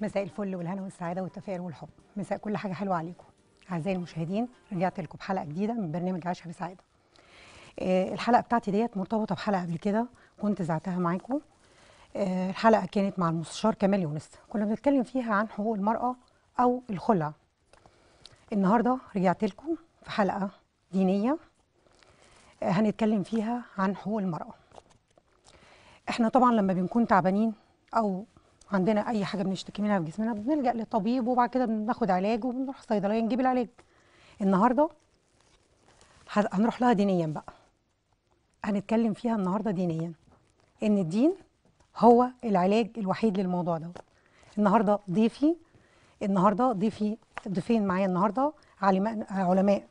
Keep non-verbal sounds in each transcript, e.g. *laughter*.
مساء الفل والهنا والسعادة والتفاؤل والحب. مساء كل حاجة حلوة عليكم. أعزائي المشاهدين رجعت لكم بحلقة جديدة من برنامج عيشها بسعادة. آه، الحلقة بتاعتي ديت مرتبطة بحلقة قبل كده كنت زعتها معاكم. آه، الحلقة كانت مع المستشار كمال يونس. كنا بنتكلم فيها عن حقوق المرأة أو الخلع. النهارده رجعت لكم في حلقة دينية آه، هنتكلم فيها عن حقوق المرأة. إحنا طبعا لما بنكون تعبانين أو عندنا أي حاجة بنشتكي منها في جسمنا بنلجأ للطبيب وبعد كده بناخد علاج وبنروح صيدلية نجيب العلاج. النهارده هنروح لها دينيا بقى. هنتكلم فيها النهارده دينيا. إن الدين هو العلاج الوحيد للموضوع ده. النهارده ضيفي النهارده ضيفي ضيفين معايا النهارده علماء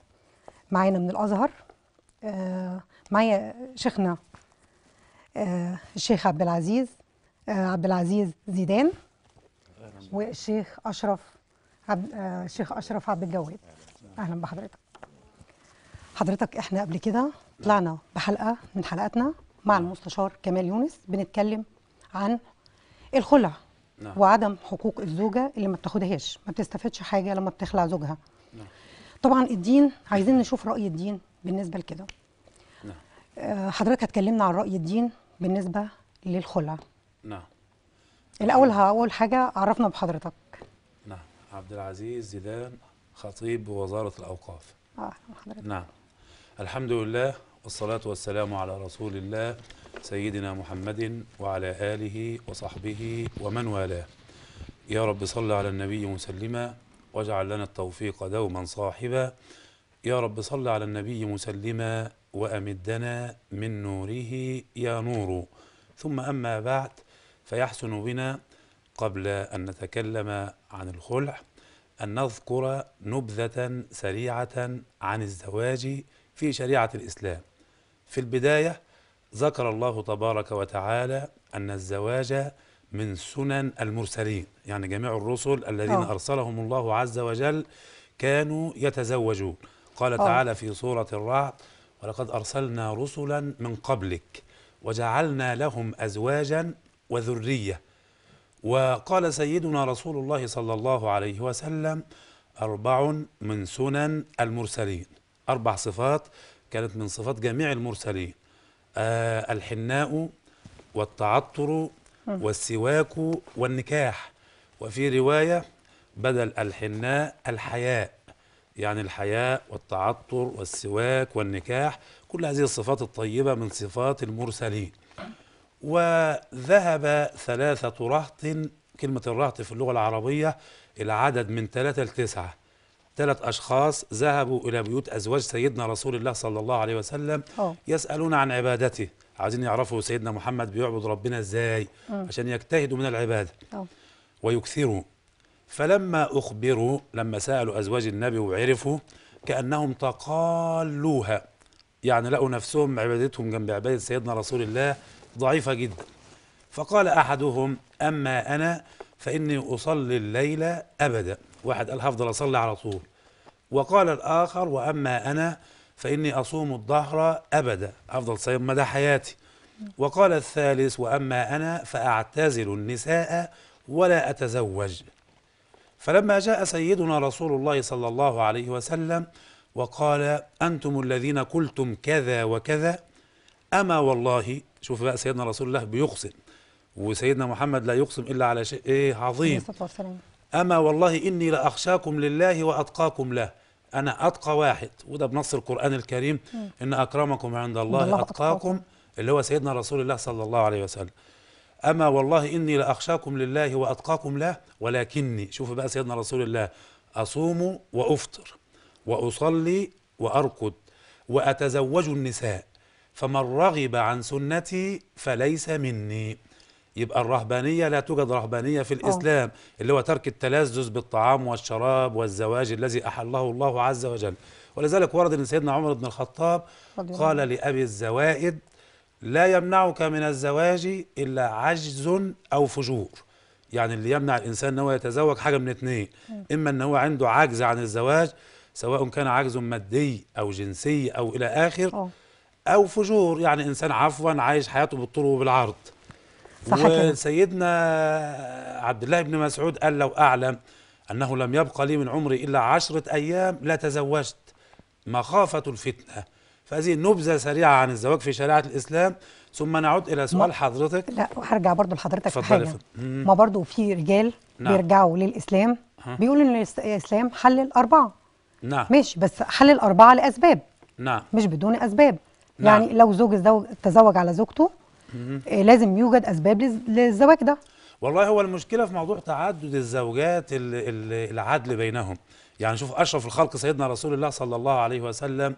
معانا من الأزهر آه، معايا شيخنا آه، الشيخ عبد العزيز عبد العزيز زيدان والشيخ أشرف عبد آه، الشيخ أشرف عبد الجواد. أهلا بحضرتك. حضرتك إحنا قبل كده طلعنا بحلقة من حلقاتنا مع المستشار كمال يونس بنتكلم عن الخلع نعم. وعدم حقوق الزوجة اللي ما بتاخدهاش ما بتستفادش حاجة لما بتخلع زوجها. نعم. طبعا الدين عايزين نشوف رأي الدين بالنسبة لكده. نعم. آه، حضرتك هتكلمنا عن رأي الدين بالنسبة للخلع. نعم. الأول أول حاجة عرفنا بحضرتك. نعم. عبد العزيز زيدان خطيب بوزارة الأوقاف. آه حضرتك. نعم. الحمد لله والصلاة والسلام على رسول الله سيدنا محمد وعلى آله وصحبه ومن والاه. يا رب صل على النبي مسلما واجعل لنا التوفيق دوما صاحبا. يا رب صل على النبي مسلما وأمدنا من نوره يا نور. ثم أما بعد فيحسن بنا قبل أن نتكلم عن الخلع أن نذكر نبذة سريعة عن الزواج في شريعة الإسلام في البداية ذكر الله تبارك وتعالى أن الزواج من سنن المرسلين يعني جميع الرسل الذين آه. أرسلهم الله عز وجل كانوا يتزوجون قال آه. تعالى في سورة الرعد ولقد أرسلنا رسلا من قبلك وجعلنا لهم أزواجا وذرية. وقال سيدنا رسول الله صلى الله عليه وسلم أربع من سنن المرسلين. أربع صفات كانت من صفات جميع المرسلين. آه الحناء والتعطر والسواك والنكاح. وفي رواية بدل الحناء الحياء. يعني الحياء والتعطر والسواك والنكاح. كل هذه الصفات الطيبة من صفات المرسلين. وذهب ثلاثة رهط كلمة الرهط في اللغة العربية العدد من ثلاثة لتسعة ثلاث أشخاص ذهبوا إلى بيوت أزواج سيدنا رسول الله صلى الله عليه وسلم آه يسألون عن عبادته. عايزين يعرفوا سيدنا محمد بيعبد ربنا إزاي عشان يجتهدوا من العبادة. آه ويكثروا. فلما أخبروا لما سألوا أزواج النبي وعرفوا كأنهم تقالوها يعني لقوا نفسهم عبادتهم جنب عبادة سيدنا رسول الله ضعيفة جدا. فقال أحدهم أما أنا فإني أصلي الليل أبدا. واحد قال هفضل أصلي على طول. وقال الآخر وأما أنا فإني أصوم الظهر أبدا. أفضل صيام مدى حياتي. وقال الثالث وأما أنا فأعتزل النساء ولا أتزوج. فلما جاء سيدنا رسول الله صلى الله عليه وسلم وقال أنتم الذين قلتم كذا وكذا أما والله شوف بقى سيدنا رسول الله بيقسم وسيدنا محمد لا يقسم إلا على شيء إيه عظيم. أما والله إني لأخشاكم لله وأتقاكم له. أنا أتقى واحد وده بنص القرآن الكريم إن أكرمكم عند الله, الله أتقاكم أتقاكم. اللي هو سيدنا رسول الله صلى الله عليه وسلم. أما والله إني لأخشاكم لله وأتقاكم له ولكني شوف بقى سيدنا رسول الله أصوم وأفطر وأصلي وأرقد وأتزوج النساء. فمن رغب عن سنتي فليس مني. يبقى الرهبانية لا توجد رهبانية في الإسلام اللي هو ترك التلذذ بالطعام والشراب والزواج الذي أحله الله عز وجل. ولذلك ورد أن سيدنا عمر بن الخطاب قال لأبي الزوائد لا يمنعك من الزواج إلا عجز أو فجور. يعني اللي يمنع الإنسان أنه يتزوج حاجة من اتنين. إما أنه عنده عجز عن الزواج سواء كان عجز مادي أو جنسي أو إلى آخر آه أو فجور. يعني إنسان عفوا عايش حياته بالطول وبالعرض. صح كده. وسيدنا عبد الله بن مسعود قال لو أعلم أنه لم يبقى لي من عمري إلا عشرة أيام لتزوجت. مخافة الفتنة. فهذه نبذة سريعة عن الزواج في شريعة الإسلام. ثم نعود إلى سؤال حضرتك. لا وهرجع برضو لحضرتك في حاجة. ما برضو في رجال نعم. بيرجعوا للإسلام. بيقولوا إن الإسلام حل الأربعة. نعم. ماشي بس حل الأربعة لأسباب. نعم. مش بدون أسباب. نعم. يعني لو زوج الزوج تزوج على زوجته آه، لازم يوجد أسباب للز- للزواج ده والله هو المشكلة في موضوع تعدد الزوجات ال- ال- العدل بينهم يعني شوف أشرف الخلق سيدنا رسول الله صلى الله عليه وسلم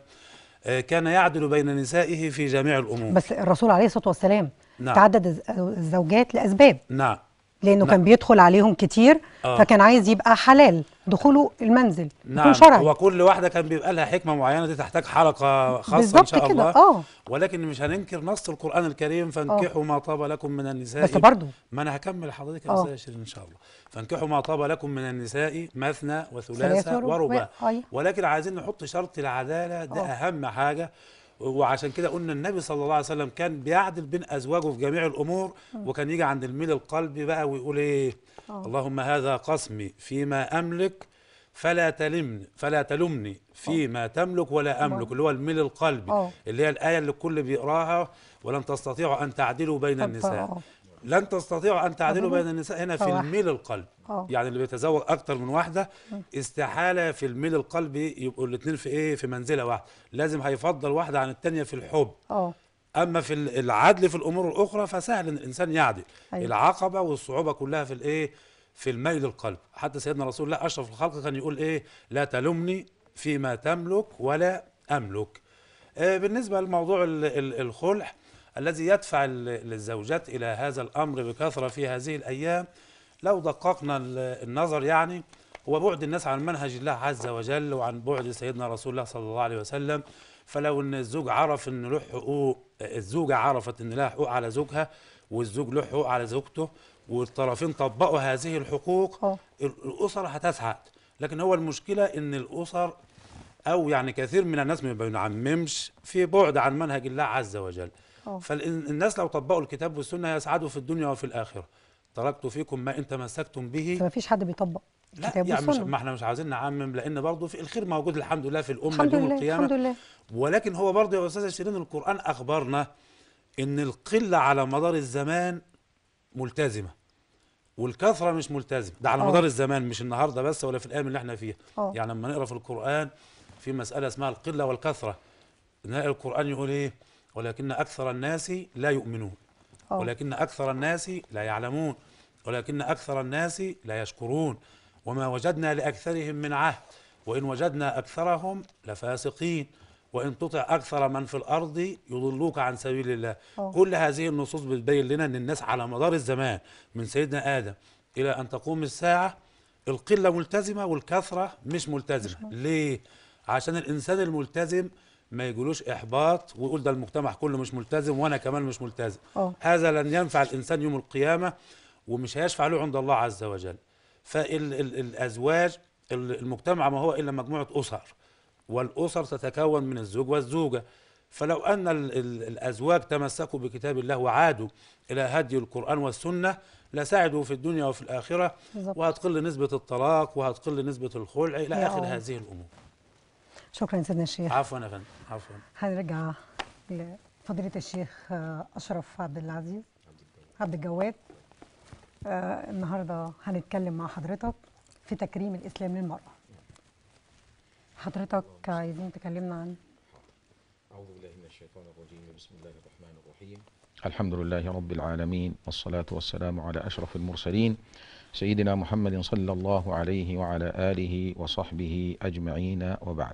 آه، كان يعدل بين نسائه في جميع الأمور بس الرسول عليه الصلاة والسلام نعم. تعدد الز- الزوجات لأسباب نعم لأنه نعم. كان بيدخل عليهم كتير آه. فكان عايز يبقى حلال دخوله المنزل نعم شرعي وكل واحدة كان بيبقى لها حكمة معينة دي تحتاج خاصة إن بالظبط شاء كده، الله آه. ولكن مش هننكر نص القرآن الكريم فانكحوا ما طاب لكم من النساء بس برضو ما أنا هكمل لحضرتك يا آه. أستاذ شيرين إن شاء الله فانكحوا ما طاب لكم من النساء مثنى ثلاث وثلاثة ورباع. أيوة. ولكن عايزين نحط شرط العدالة ده آه. أهم حاجة وعشان كده قلنا النبي صلى الله عليه وسلم كان بيعدل بين أزواجه في جميع الأمور وكان يجي عند الميل القلبي بقى ويقول إيه آه. اللهم هذا قسمي فيما أملك فلا تلمني فلا تلمني فيما تملك ولا أملك اللي هو الميل القلبي آه. اللي هي الآية اللي الكل بيقراها ولن تستطيعوا أن تعدلوا بين النساء آه. لن تستطيعوا أن تعدلوا بين النساء هنا في فواحد. الميل القلبي آه. يعني اللي بيتزوج أكتر من واحدة استحالة في الميل القلبي يبقوا الاثنين في إيه في منزلة واحدة لازم هيفضل واحدة عن التانية في الحب آه أما في ال- العدل في الأمور الأخرى فسهل إن الإنسان يعدل. أيوة. العقبة والصعوبة كلها في الإيه؟ في الميل القلب. حتى سيدنا رسول الله أشرف الخلق كان يقول إيه؟ لا تلمني فيما تملك ولا أملك. آه بالنسبة لموضوع ال- ال- الخلع الذي يدفع ال- الزوجات إلى هذا الأمر بكثرة في هذه الأيام لو دققنا ال- النظر يعني هو بعد الناس عن منهج الله عز وجل وعن بعد سيدنا رسول الله صلى الله عليه وسلم فلو إن الزوج عرف إن له حقوق الزوجة عرفت إن لها حقوق على زوجها والزوج له حقوق على زوجته والطرفين طبقوا هذه الحقوق ال- الاسر هتسعد لكن هو المشكلة إن الأسر أو يعني كثير من الناس ما بينعممش في بعد عن منهج الله عز وجل. فالناس لو طبقوا الكتاب والسنة يسعدوا في الدنيا وفي الآخرة. تركت فيكم ما إن تمسكتم به. بس ما فيش حد بيطبق. لا يعني مش ما إحنا مش عايزين نعمم لأن برضه في الخير موجود الحمد لله في الأمة الحمد يوم لله القيامة. الحمد لله. ولكن هو برضه يا أستاذة شيرين القرآن أخبرنا إن القلة على مدار الزمان ملتزمة والكثرة مش ملتزمة. ده على آه. مدار الزمان مش النهارده بس ولا في الأيام اللي إحنا فيها. آه. يعني لما نقرأ في القرآن في مسألة اسمها القلة والكثرة نلاقي القرآن يقول إيه؟ ولكن أكثر الناس لا يؤمنون. آه. ولكن أكثر الناس لا يعلمون. ولكن أكثر الناس لا يشكرون. وما وجدنا لأكثرهم من عهد وإن وجدنا أكثرهم لفاسقين وإن تطع أكثر من في الأرض يضلوك عن سبيل الله. أوه. كل هذه النصوص بتبين لنا أن الناس على مدار الزمان من سيدنا آدم إلى أن تقوم الساعة القلة ملتزمة والكثرة مش ملتزمة. ليه؟ عشان الإنسان الملتزم ما يجولوش إحباط ويقول ده المجتمع كله مش ملتزم وأنا كمان مش ملتزم. آه هذا لن ينفع الإنسان يوم القيامة ومش هيشفع له عند الله عز وجل. فالأزواج المجتمع ما هو إلا مجموعة أسر والأسر تتكون من الزوج والزوجة. فلو أن ال- ال- الأزواج تمسكوا بكتاب الله وعادوا إلى هدي القرآن والسنة لساعدوا في الدنيا وفي الآخرة وهتقل نسبة الطلاق وهتقل نسبة الخلع إلى آخر الله. هذه الأمور. شكرا سيدنا الشيخ. عفوا يا فندم. عفوا. هنرجع لفضيلة الشيخ أشرف عبد العزيز عبد الجواد. آه النهارده هنتكلم مع حضرتك في تكريم الإسلام للمرأة. حضرتك عايزين تكلمنا عن؟ أعوذ بالله من الشيطان الرجيم. بسم الله الرحمن الرحيم. الحمد لله رب العالمين والصلاة والسلام على أشرف المرسلين سيدنا محمد صلى الله عليه وعلى آله وصحبه أجمعين وبعد.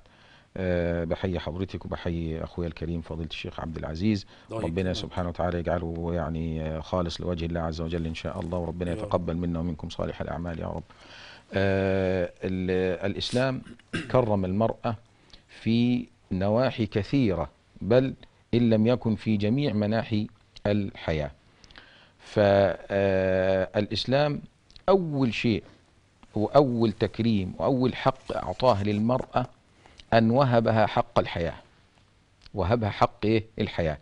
أه بحيي حضرتك وبحيي أخويا الكريم فضيلة الشيخ عبد العزيز الله ربنا. سبحانه وتعالى يجعله يعني آه، خالص لوجه الله عز وجل إن شاء الله وربنا. يتقبل منا ومنكم صالح الأعمال يا رب آه، ال- الإسلام كرم المرأة في نواحي كثيرة بل إن لم يكن في جميع مناحي الحياة فالإسلام أول شيء وأول تكريم وأول حق أعطاه للمرأة أن وهبها حق الحياة. وهبها حق إيه؟ الحياة.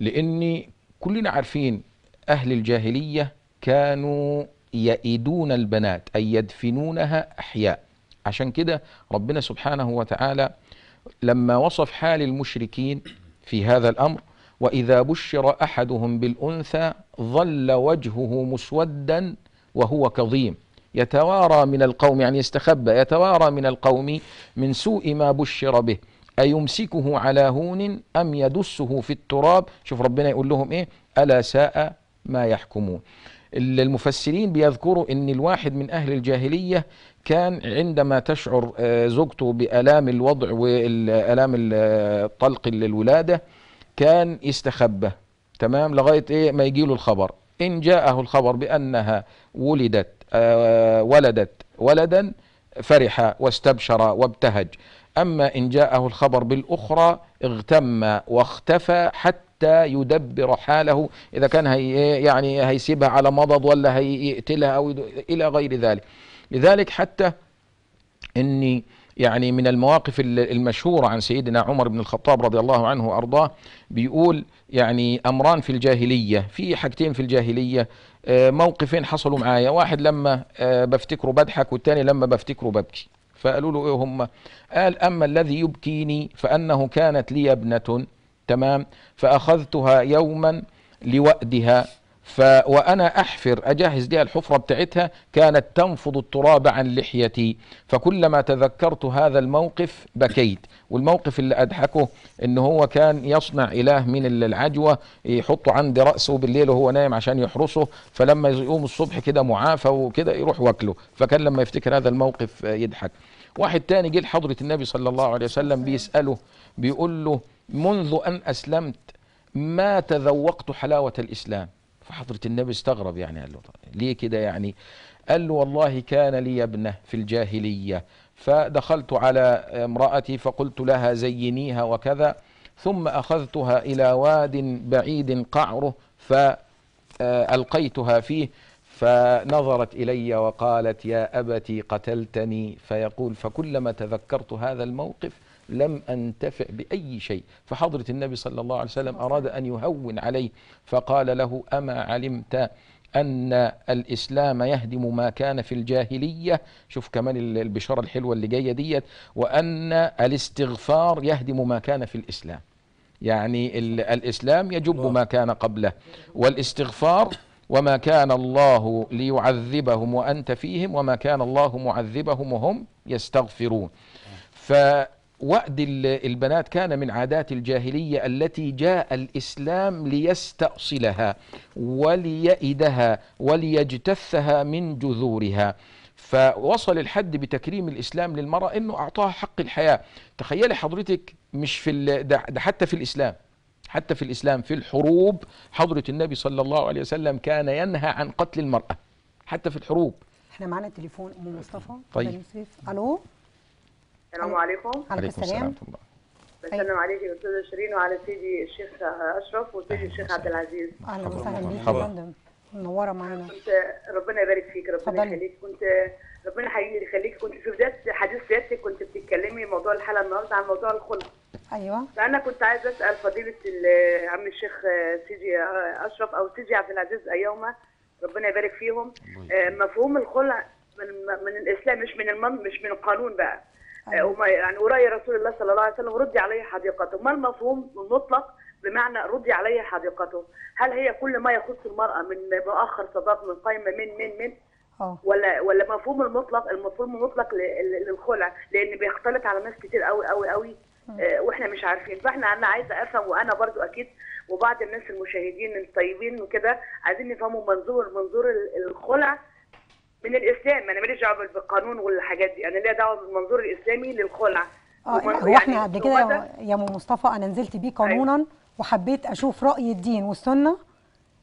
لأن كلنا عارفين أهل الجاهلية كانوا يئدون البنات أي يدفنونها أحياء. عشان كده ربنا سبحانه وتعالى لما وصف حال المشركين في هذا الأمر وإذا بشر أحدهم بالأنثى ظل وجهه مسودا وهو كظيم. يتوارى من القوم يعني يستخبى يتوارى من القوم من سوء ما بشر به. أيمسكه على هون أم يدسه في التراب؟ شوف ربنا يقول لهم إيه؟ ألا ساء ما يحكمون. المفسرين بيذكروا إن الواحد من أهل الجاهلية كان عندما تشعر آه، زوجته بألام الوضع والام الطلق الولاده كان يستخبى تمام؟ لغاية إيه؟ ما يجي له الخبر. إن جاءه الخبر بأنها ولدت. ولدت. ولدا فرح واستبشر وابتهج. أما إن جاءه الخبر بالأخرى اغتم واختفى حتى حتى يدبر حاله. إذا كان هي يعني هيسيبها على مضض ولا هيقتلها أو إلى غير ذلك. لذلك حتى إني يعني من المواقف المشهورة عن سيدنا عمر بن الخطاب رضي الله عنه وأرضاه بيقول يعني أمران في الجاهلية في حاجتين في الجاهلية آه، موقفين حصلوا معايا. واحد لما آه، بفتكره بضحك والتاني لما بفتكره ببكي. فقالوا له إيه هم؟ قال أما الذي يبكيني فأنه كانت لي ابنة تمام؟ فأخذتها يوما لوأدها. ف وأنا أحفر أجهز لها الحفرة بتاعتها كانت تنفض التراب عن لحيتي. فكلما تذكرت هذا الموقف بكيت. والموقف اللي أضحكه إن هو كان يصنع إله من العجوة يحطه عند رأسه بالليل وهو نايم عشان يحرسه. فلما يقوم الصبح كده معافى وكده يروح واكله. فكان لما يفتكر هذا الموقف يضحك. واحد تاني جه لحضرة النبي صلى الله عليه وسلم. بيسأله بيقول له منذ أن أسلمت ما تذوقت حلاوة الإسلام؟ فحضرة النبي استغرب يعني قال له ليه كده يعني؟ قال له والله كان لي ابنة في الجاهلية فدخلت على امرأتي فقلت لها زينيها وكذا ثم أخذتها إلى واد بعيد قعره فألقيتها فيه فنظرت إلي وقالت يا أبتي قتلتني فيقول فكلما تذكرت هذا الموقف لم أنتفع بأي شيء. فحضرة النبي صلى الله عليه وسلم أراد أن يهون عليه فقال له أما علمت أن الإسلام يهدم ما كان في الجاهلية؟ شوف كمان البشارة الحلوة اللي جاية ديت وأن الاستغفار يهدم ما كان في الإسلام. يعني الإسلام يجب ما كان قبله والاستغفار وما كان الله ليعذبهم وأنت فيهم وما كان الله معذبهم وهم يستغفرون. ف وأد البنات كان من عادات الجاهلية التي جاء الإسلام ليستأصلها وليئدها وليجتثها من جذورها. فوصل الحد بتكريم الإسلام للمرأة أنه أعطاها حق الحياة. تخيلي حضرتك مش في ده حتى في الإسلام حتى في الإسلام في الحروب حضرة النبي صلى الله عليه وسلم كان ينهى عن قتل المرأة حتى في الحروب. إحنا معانا تليفون أم مصطفى؟ طيب. ألو؟ السلام عليكم. عليكم السلام. بسلم عليك يا أستاذة شيرين وعلى سيدي الشيخ أشرف وسيدي الشيخ عبد العزيز. أهلا وسهلا بيك يا فندم منورة معانا. كنت ربنا يبارك فيك ربنا يخليك. كنت ربنا يخليك كنت في بداية حديث سيادتك كنت بتتكلمي موضوع الحلقة النهارده عن موضوع الخلق. أيوه. فأنا كنت عايزة أسأل فضيلة عم الشيخ سيدي أشرف أو سيدي عبد العزيز ايوما ربنا يبارك فيهم. مفهوم الخلع من من الإسلام مش من المن مش من القانون بقى. وما يعني ورأي رسول الله صلى الله عليه وسلم ردي علي حديقته. ما المفهوم المطلق بمعنى ردي علي حديقته؟ هل هي كل ما يخص المرأة من مؤخر صداق من قائمة من من من؟ أوه. ولا ولا مفهوم المطلق المفهوم المطلق للخلع؟ لأن بيختلط على ناس كتير قوي قوي قوي آه وإحنا مش عارفين. فإحنا أنا عايزة أفهم وأنا برضو أكيد وبعض الناس المشاهدين الطيبين وكده عايزين يفهموا منظور منظور الخلع من الإسلام. أنا ماليش دعوة بالقانون والحاجات دي. أنا ليا دعوة بالمنظور الإسلامي للخلع. آه هو إحنا قبل كده يا أم مصطفى أنا نزلت بيه قانونا أيوة. وحبيت أشوف رأي الدين والسنة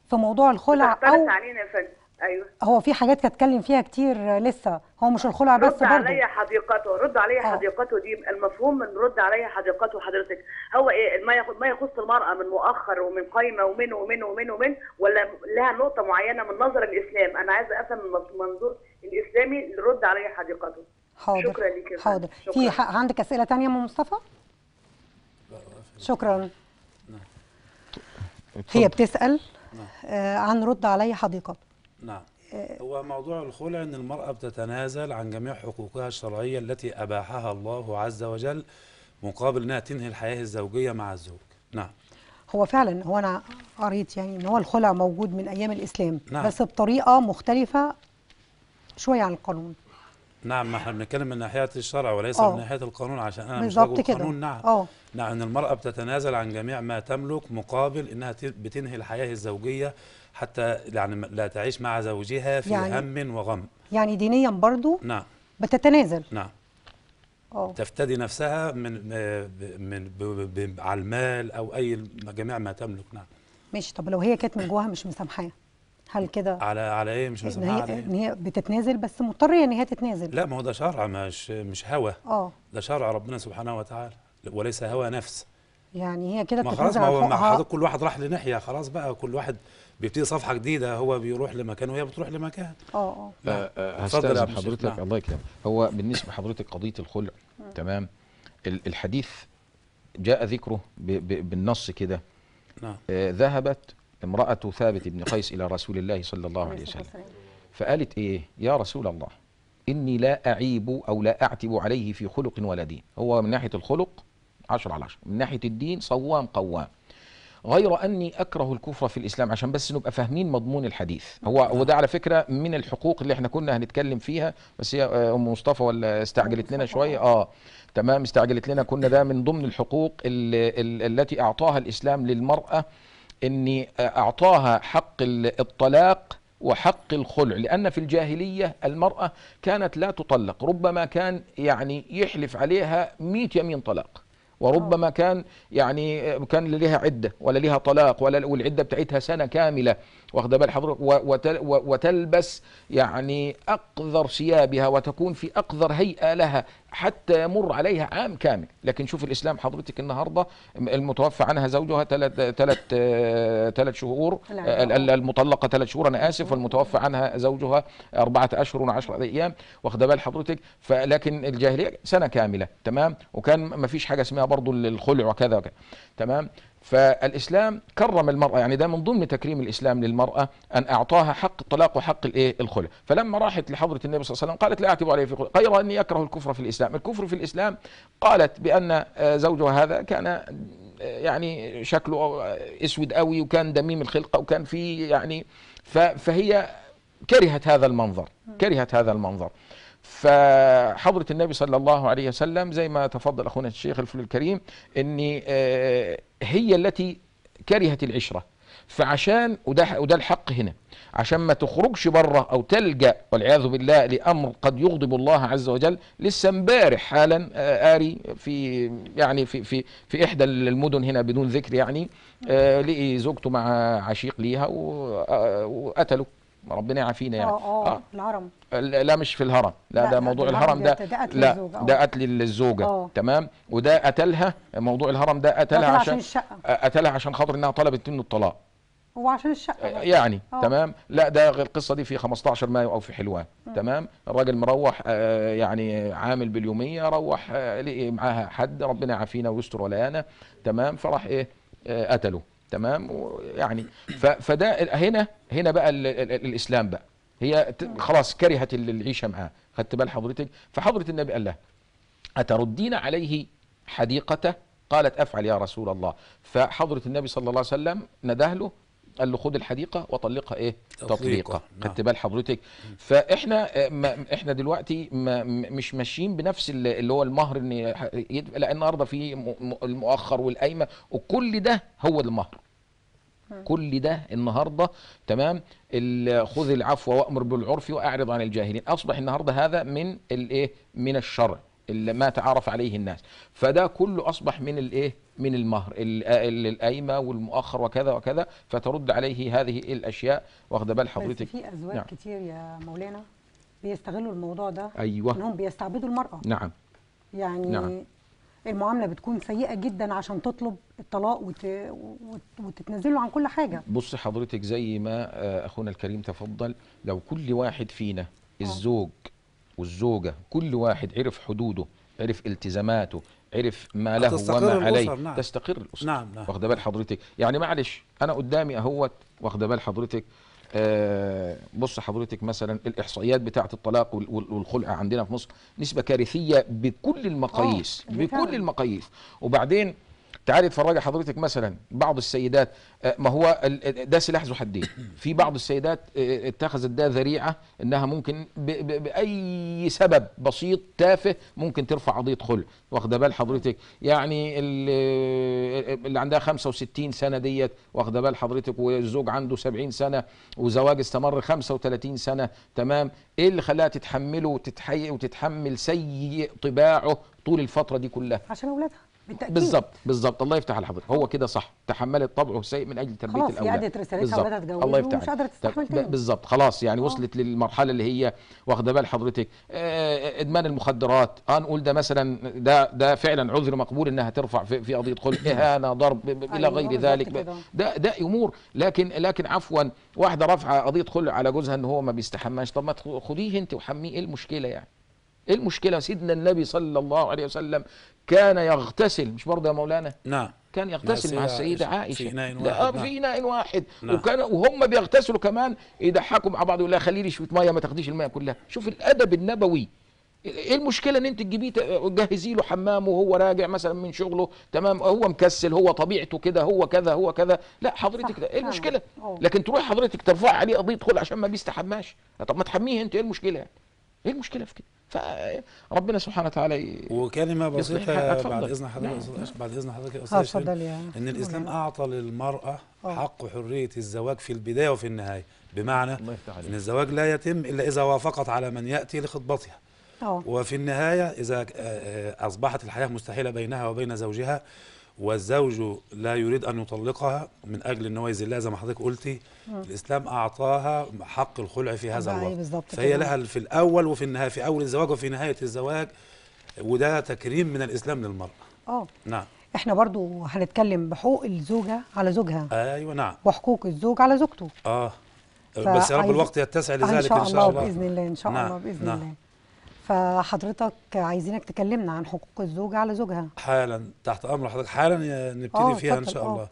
في موضوع الخلع أو علينا يا فندم. أيوه. هو في حاجات هتكلم فيها كتير لسه. هو مش الخلع بس برضه رد عليا حديقته رد عليا حديقته دي. المفهوم من رد عليا حديقته حضرتك هو إيه؟ ما ما يخص المرأة من مؤخر ومن قايمة ومن ومن ومن ومن ولا لها نقطة معينة من نظر الإسلام. أنا عايزة أفهم المنظور الإسلامي اللي رد عليا حديقته. حاضر. شكرا لك حاضر. شكرا. في عندك أسئلة ثانية أم مصطفى؟ شكرا. هي بتسأل آه عن رد علي حديقة نعم هو موضوع الخلع إن المرأة بتتنازل عن جميع حقوقها الشرعية التي أباحها الله عز وجل مقابل إنها تنهي الحياة الزوجية مع الزوج نعم هو فعلا هو أنا قريت يعني إن هو الخلع موجود من أيام الإسلام نعم. بس بطريقة مختلفة شوية عن القانون نعم ما إحنا بنتكلم من ناحية الشرع وليس آه. من ناحية القانون عشان أنا مش بالظبط رجل كده. قانون نعم آه. نعم إن المرأة بتتنازل عن جميع ما تملك مقابل إنها بتنهي الحياة الزوجية حتى يعني لا تعيش مع زوجها في يعني- هم وغم. يعني دينيا برضو نعم. بتتنازل. نعم. آه تفتدي نفسها من آه، من ب- ب- ب- على المال أو أي جميع ما تملك. نعم. ماشي. طب لو هي كانت من جواها مش مسامحاه هل كده على على إيه؟ مش إن مسامحة هي على إن إيه هي بتتنازل بس مضطرة إن هي تتنازل؟ لا ما هو ده شرع مش مش هوى آه ده شرع ربنا سبحانه وتعالى وليس هوى نفس. يعني هي كده ما خلاص ما عن هو حضرتك كل واحد راح لناحية خلاص بقى كل واحد بيبتدي صفحة جديدة هو بيروح لمكان وهي بتروح لمكان. آه آه. آه، الشيخ. حضرتك نعم. الله يكرمك. هو بالنسبة لحضرتك قضية الخلع تمام؟ ال- الحديث جاء ذكره بالنص كده. نعم. آه، ذهبت امرأة ثابت بن قيس إلى رسول الله صلى الله عليه وسلم. فقالت إيه؟ يا رسول الله إني لا أعيب أو لا أعتب عليه في خلق ولا دين. هو من ناحية الخلق عشر على عشر. من ناحية الدين صوام قوام. غير أني أكره الكفر في الإسلام عشان بس نبقى فاهمين مضمون الحديث. هو وده على فكرة من الحقوق اللي إحنا كنا هنتكلم فيها. بس هي آه، أم مصطفى ولا استعجلت لنا شوية؟ آه. تمام استعجلت لنا. كنا ده من ضمن الحقوق ال- ال- التي أعطاها الإسلام للمرأة إني أعطاها حق ال- الطلاق وحق الخلع. لأن في الجاهلية المرأة كانت لا تطلق. ربما كان يعني يحلف عليها 100 يمين طلاق. وربما كان يعني كان لها عدة ولا لها طلاق ولا والعدة بتاعتها سنة كاملة. واخده بال حضرتك وتلبس يعني أقذر ثيابها وتكون في أقذر هيئة لها حتى يمر عليها عام كامل. لكن شوف الإسلام حضرتك النهارده المتوفى عنها زوجها ثلاث ثلاث ثلاث شهور المطلقة ثلاث شهور أنا آسف والمتوفى عنها زوجها أربعة أشهر وعشرة أيام واخده بال حضرتك. فلكن الجاهلية سنة كاملة تمام؟ وكان ما فيش حاجة اسمها برضو الخلع وكذا وكذا تمام؟ فالإسلام كرم المرأة يعني ده من ضمن تكريم الإسلام للمرأة أن أعطاها حق الطلاق وحق الإيه؟ الخلع. فلما راحت لحضرة النبي صلى الله عليه وسلم قالت لا اعتب عليه في غير أني أكره الكفر في الإسلام. الكفر في الإسلام قالت بأن آه، زوجها هذا كان آه، يعني شكله آه، أسود قوي وكان دميم الخلقة وكان في يعني فهي كرهت هذا المنظر كرهت هذا المنظر. فحضرة النبي صلى الله عليه وسلم زي ما تفضل أخونا الشيخ الفل الكريم أن آه، هي التي كرهت العشرة. فعشان وده, وده الحق هنا عشان ما تخرجش بره أو تلجأ والعياذ بالله لأمر قد يغضب الله عز وجل لسه امبارح حالا آه، آري في يعني في في في إحدى المدن هنا بدون ذكر يعني آه، لقي زوجته مع عشيق ليها و- آه، وقتلوا. ربنا يعافينا يعني. آه آه الهرم لا مش في الهرم. لا, لا، ده موضوع الهرم ده ده- ده قتل لا الزوجة، آه. ده قتل الزوجه آه. تمام؟ وده قتلها موضوع الهرم ده قتلها عشان عشان الشقة. قتلها عشان خاطر إنها طلبت منه الطلاق. هو عشان الشقة. يعني آه. تمام؟ لا ده القصة دي في 15 مايو أو في حلوان تمام؟ الراجل مروح آه، يعني عامل باليومية روح آه، لقي معاها حد ربنا يعافينا ويستر ولانا تمام؟ فراح إيه آه، قتله. تمام؟ يعني فده هنا هنا بقى ال ال ال الإسلام بقى. هي خلاص كرهت ال- العيشة معاه. خدت بال حضرتك؟ فحضرة النبي قال لها أتردين عليه حديقته؟ قالت أفعل يا رسول الله. فحضرة النبي صلى الله عليه وسلم نده له قال له خد الحديقة وطلقها إيه؟ تطليقة، تطليقة نعم. خدت بال حضرتك. فإحنا آه، ما إحنا دلوقتي ما م- مش ماشيين بنفس ال- اللي هو المهر إن لأن النهارده في م- م- المؤخر والقايمة وكل ده هو المهر. كل ده النهارده تمام؟ خذ العفو وأمر بالعرف وأعرض عن الجاهلين. أصبح النهارده هذا من الايه من الشرع اللي ما تعرف عليه الناس. فده كله أصبح من الإيه؟ من المهر. ال- ال- القايمه والمؤخر وكذا وكذا فترد عليه هذه الأشياء. واخده بال بس حضرتك في أزواج نعم. كتير يا مولانا بيستغلوا الموضوع ده. أيوه. إنهم بيستعبدوا المرأة. نعم. يعني نعم. المعاملة بتكون سيئة جدا عشان تطلب الطلاق وت... وت... وتتنزله عن كل حاجة. بص حضرتك زي ما آه، أخونا الكريم تفضل لو كل واحد فينا الزوج والزوجة كل واحد عرف حدوده عرف التزاماته عرف ما له وما عليه. نعم. تستقر الأسرة. نعم نعم. واخدة بال حضرتك. يعني معلش أنا قدامي أهوت واخدة بال حضرتك. آه بص حضرتك مثلا الإحصائيات بتاعة الطلاق وال- وال- والخلع عندنا في مصر نسبة كارثية بكل المقاييس آه، بكل. المقاييس. وبعدين تعالي اتفرجي حضرتك مثلا بعض السيدات آه، ما هو ده سلاح ذو حدين. في بعض السيدات آه، اتخذت ده ذريعة إنها ممكن بأي سبب بسيط تافه ممكن ترفع قضية خلع. واخدة بال حضرتك؟ يعني ال- اللي عندها 65 سنة ديت واخدة بال حضرتك؟ والزوج عنده 70 سنة وزواج استمر 35 سنة. تمام؟ إيه اللي خلاها تتحمله وتتحمل سيء طباعه طول الفترة دي كلها؟ عشان أولادها. بالتأكيد. بالظبط بالظبط الله يفتح على حضرتك هو كده صح. تحملت طبعه السيء من أجل تربية خلاص هي الأولاد. ادت رسالتها. اولادها الله يفتح. ومش قادره. تستحمل تاني. بالظبط خلاص يعني آه. وصلت للمرحلة اللي هي واخدة بال حضرتك. آه، إدمان المخدرات. آه نقول ده مثلا ده ده فعلا عذر مقبول إنها ترفع في, في قضية خلع *coughs* إهانة ضرب إلى أيوة، غير ذلك. ده ده أمور. لكن لكن عفوا واحدة رافعة قضية خلع على جوزها إن هو ما بيستحماش. طب ما خديه أنت وحميه. إيه المشكلة يعني؟ إيه المشكلة؟ سيدنا النبي صلى الله عليه وسلم كان يغتسل مش برضه يا مولانا؟ نعم. كان يغتسل مع السيدة عائشة. في إناء لا، واحد، آه، نعم. في إناء واحد. نعم. وكان وهم بيغتسلوا كمان يضحكوا مع بعض يقول لها خلي لي شوية مية ما تاخديش المية كلها. شوف الأدب النبوي. إيه المشكلة إن أنت تجيبيه تجهزي له حمام وهو راجع مثلا من شغله تمام؟ هو مكسل هو طبيعته كده هو كذا هو كذا. لا حضرتك ده إيه. المشكلة؟ أوه. لكن تروح حضرتك ترفع عليه قضية خلع عشان ما بيستحماش. طب ما تحميه أنت إيه المشكلة؟ يعني إيه المشكلة في كده فربنا سبحانه وتعالى وكلمة بسيطة. بعد إذن حضرتك نعم. بعد إذن حضرتك يا آه أستاذ إن الإسلام. أعطى للمرأة آه. حق حرية الزواج في البداية وفي النهاية بمعنى الله يفتح عليك. إن الزواج لا يتم إلا إذا وافقت على من يأتي لخطبتها آه وفي النهاية إذا آه، آه، أصبحت الحياة مستحيلة بينها وبين زوجها والزوج لا يريد أن يطلقها من أجل إن هو يذلها زي ما حضرتك قلتي. الإسلام أعطاها حق الخلع في هذا الوقت. فهي. لها في الأول وفي النهاية في أول الزواج وفي نهاية الزواج وده تكريم من الإسلام للمرأة. آه. نعم. إحنا برضو هنتكلم بحقوق الزوجة على زوجها. أيوه نعم. وحقوق الزوج على زوجته. آه. بس يا رب الوقت يتسع آه، لذلك إن شاء الله. بإذن الله إن شاء نعم، الله بإذن نعم. الله. فحضرتك عايزينك تكلمنا عن حقوق الزوجة على زوجها. حالا تحت أمر حضرتك. حالا نبتدي آه، فيها إن شاء آه. الله.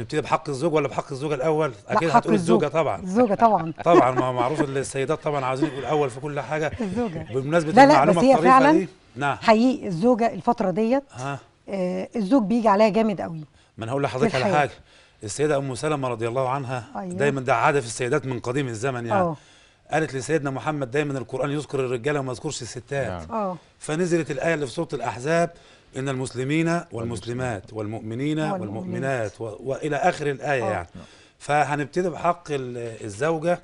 نبتدي بحق الزوج ولا بحق الزوجة الأول؟ لا، أكيد هتقول الزوجة الزوج. طبعا. الزوجة طبعا. *laughs* طبعا ما معروف السيدات طبعا عاوزين يقول الأول في كل حاجة. الزوجة. بمناسبة لا لا بس هي فعلا دي. نعم. حقيقي الزوجة الفترة ديت آه الزوج بيجي عليها جامد قوي. ما أنا هقول لحضرتك على. حاجة. السيدة أم سلمة رضي الله عنها أيوة. دايما ده عادة في السيدات من قديم الزمن يعني. آه. قالت لسيدنا محمد دايما القرآن يذكر الرجاله وما يذكرش الستات. نعم. آه. فنزلت الآية اللي في سورة الأحزاب إن المسلمين والمسلمات والمؤمنين والمؤمنات. و... وإلى آخر الآية آه. يعني. فهنبتدي بحق ال- الزوجة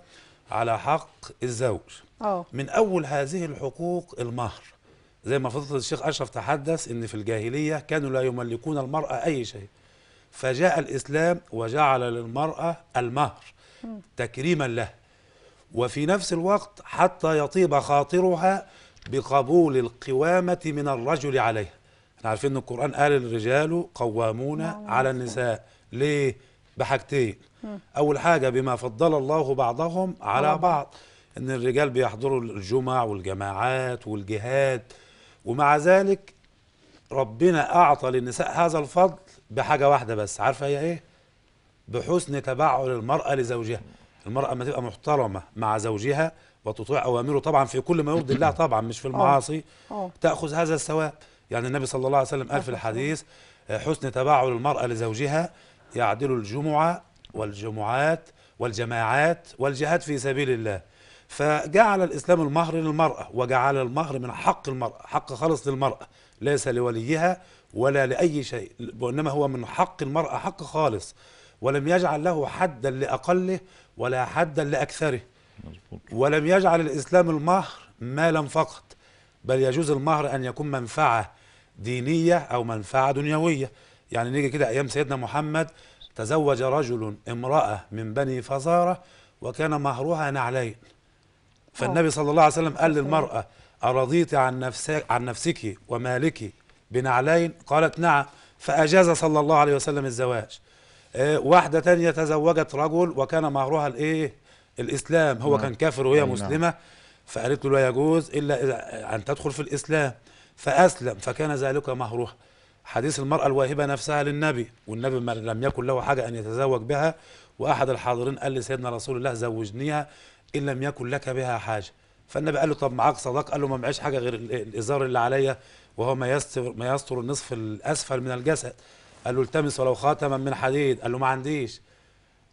على حق الزوج. آه. من أول هذه الحقوق المهر. زي ما فضيلة الشيخ أشرف تحدث إن في الجاهلية كانوا لا يملكون المرأة أي شيء. فجاء الإسلام وجعل للمرأة المهر تكريما له. وفي نفس الوقت حتى يطيب خاطرها بقبول القوامة من الرجل عليها. إحنا عارفين إن القرآن قال الرجال قوامون على النساء. ليه؟ بحاجتين. أول حاجة بما فضل الله بعضهم على على بعض. إن الرجال بيحضروا الجمع والجماعات والجهاد. ومع ذلك ربنا أعطى للنساء هذا الفضل بحاجة واحدة بس. عارفة هي إيه؟ بحسن تبعل المرأة لزوجها. المرأة ما تبقى محترمة مع زوجها وتطيع أوامره طبعا في كل ما يرضي الله طبعا مش في المعاصي. تأخذ هذا الثواب. يعني النبي صلى الله عليه وسلم قال في الحديث حسن تبعل المرأة لزوجها يعدل الجمعة والجمعات والجماعات والجهاد في سبيل الله. فجعل الإسلام المهر للمرأة وجعل المهر من حق المرأة حق خالص للمرأة ليس لوليها ولا لأي شيء وإنما هو من حق المرأة حق خالص. ولم يجعل له حدا لأقله ولا حدا لأكثره. ولم يجعل الإسلام المهر مالا فقط بل يجوز المهر أن يكون منفعة دينية أو منفعة دنيوية. يعني نيجي كده أيام سيدنا محمد تزوج رجل امرأة من بني فزارة وكان مهرها نعلين. فالنبي صلى الله عليه وسلم قال للمرأة أرضيت عن نفسك عن نفسك ومالك بنعلين؟ قالت نعم. فأجاز صلى الله عليه وسلم الزواج. واحدة تانية تزوجت رجل وكان مهرها الايه؟ الإسلام. هو نعم. كان كافر وهي نعم. مسلمة. فقالت له لا يجوز إلا إذا أن تدخل في الإسلام. فأسلم. فكان ذلك مهروها حديث المرأة الواهبة نفسها للنبي. والنبي ما لم يكن له حاجة أن يتزوج بها. وأحد الحاضرين قال لسيدنا رسول الله زوجنيها إن لم يكن لك بها حاجة. فالنبي قال له طب معاك صداق قال له ما معيش حاجة غير ال- الإزار اللي عليا. وهو ما يستر ما يستر النصف الأسفل من الجسد. قال له التمس ولو خاتما من حديد. قال له ما عنديش.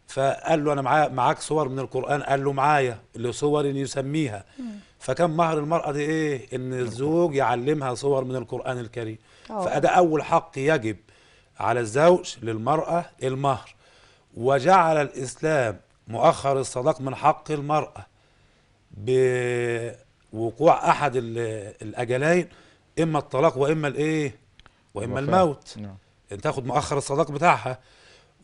فقال له أنا معايا معاك صور من القرآن. قال له معايا لصور يسميها. فكان مهر المرأة دي إيه؟ إن الزوج يعلمها صور من القرآن الكريم. أوه. فده أول حق يجب على الزوج للمرأة المهر. وجعل الإسلام مؤخر الصداق من حق المرأة بوقوع أحد ال- الأجلين إما الطلاق وإما الإيه؟ وإما الوفاة. الموت. نعم. إن تاخد مؤخر الصداق بتاعها.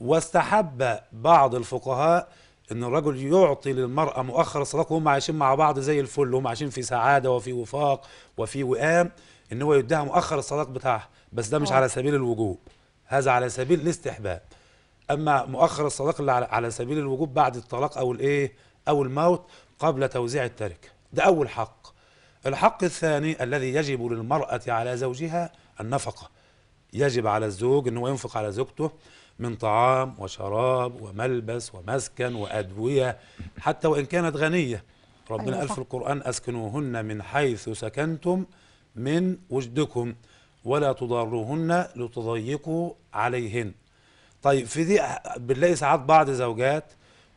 واستحب بعض الفقهاء إن الرجل يعطي للمرأة مؤخر الصداق وهم عايشين مع بعض زي الفل وهم عايشين في سعادة وفي وفاق وفي وئام إن هو يديها مؤخر الصداق بتاعها. بس ده مش آه. على سبيل الوجوب. هذا على سبيل الاستحباب. أما مؤخر الصداق اللي على, على سبيل الوجوب بعد الطلاق أو الإيه أو الموت قبل توزيع التركه ده أول حق. الحق الثاني الذي يجب للمرأة على زوجها النفقة. يجب على الزوج ان هو ينفق على زوجته من طعام وشراب وملبس ومسكن وأدوية حتى وإن كانت غنية. ربنا أيوة قال. في القرآن أسكنوهن من حيث سكنتم من وجدكم ولا تضاروهن لتضيقوا عليهن. طيب في دي بنلاقي ساعات بعض زوجات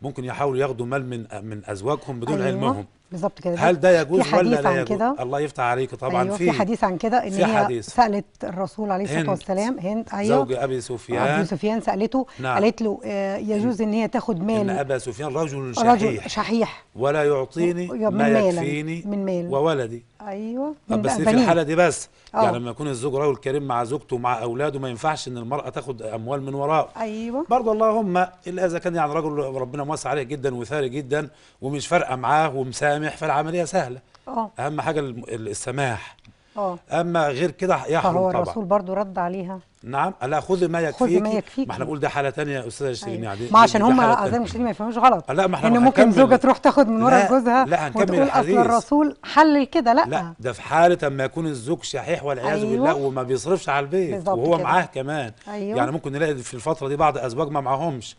ممكن يحاولوا ياخدوا مال من من أزواجهم بدون أيوة، علمهم. بالظبط كده. هل ده يجوز في ولا حديث لا عن يجوز؟ كده؟ الله يفتح عليك طبعا أيوة في حديث عن كده إن هي حديث. سألت الرسول عليه الصلاة. والسلام. هند أيوه. زوج أبي أبي سفيان سفيان سألته نعم. قالت له آه، يجوز ان هي تاخد إن مال أبا سفيان رجل رجل شحيح. شحيح. ولا يعطيني من ما يكفيني من مال. وولدي. أيوه. طب من بس في. الحالة دي بس. آه. يعني لما يكون الزوج رجل كريم مع زوجته ومع أولاده ما ينفعش إن المرأة تاخد أموال من وراءه أيوه. برضه اللهم إلا إذا كان يعني رجل ربنا موسع عليه جدا وثري جدا ومش فارقة معاه ومسامح فالعملية سهلة. آه. أهم حاجة السماح. آه أما غير كده فهو يحرم طبعا الرسول برضو رد عليها نعم لا خذ ما خذ يكفيك ما يكفيك. ما إحنا بنقول ده حالة ثانية يا أستاذة شيرين أيوة. يعني ما عشان هم أعزائي. المشاهدين ما يفهموش غلط لا ما إحنا ان ممكن. زوجة تروح تاخد من ورا جوزها لا، هنكمل وتقول أصل الحديث. الرسول حلل كده لا, لا ده في حالة اما يكون الزوج شحيح والعياذ أيوة. بالله وما بيصرفش على البيت وهو كده. معاه كمان أيوة. يعني ممكن نلاقي في الفترة دي بعض أزواج ما معاهمش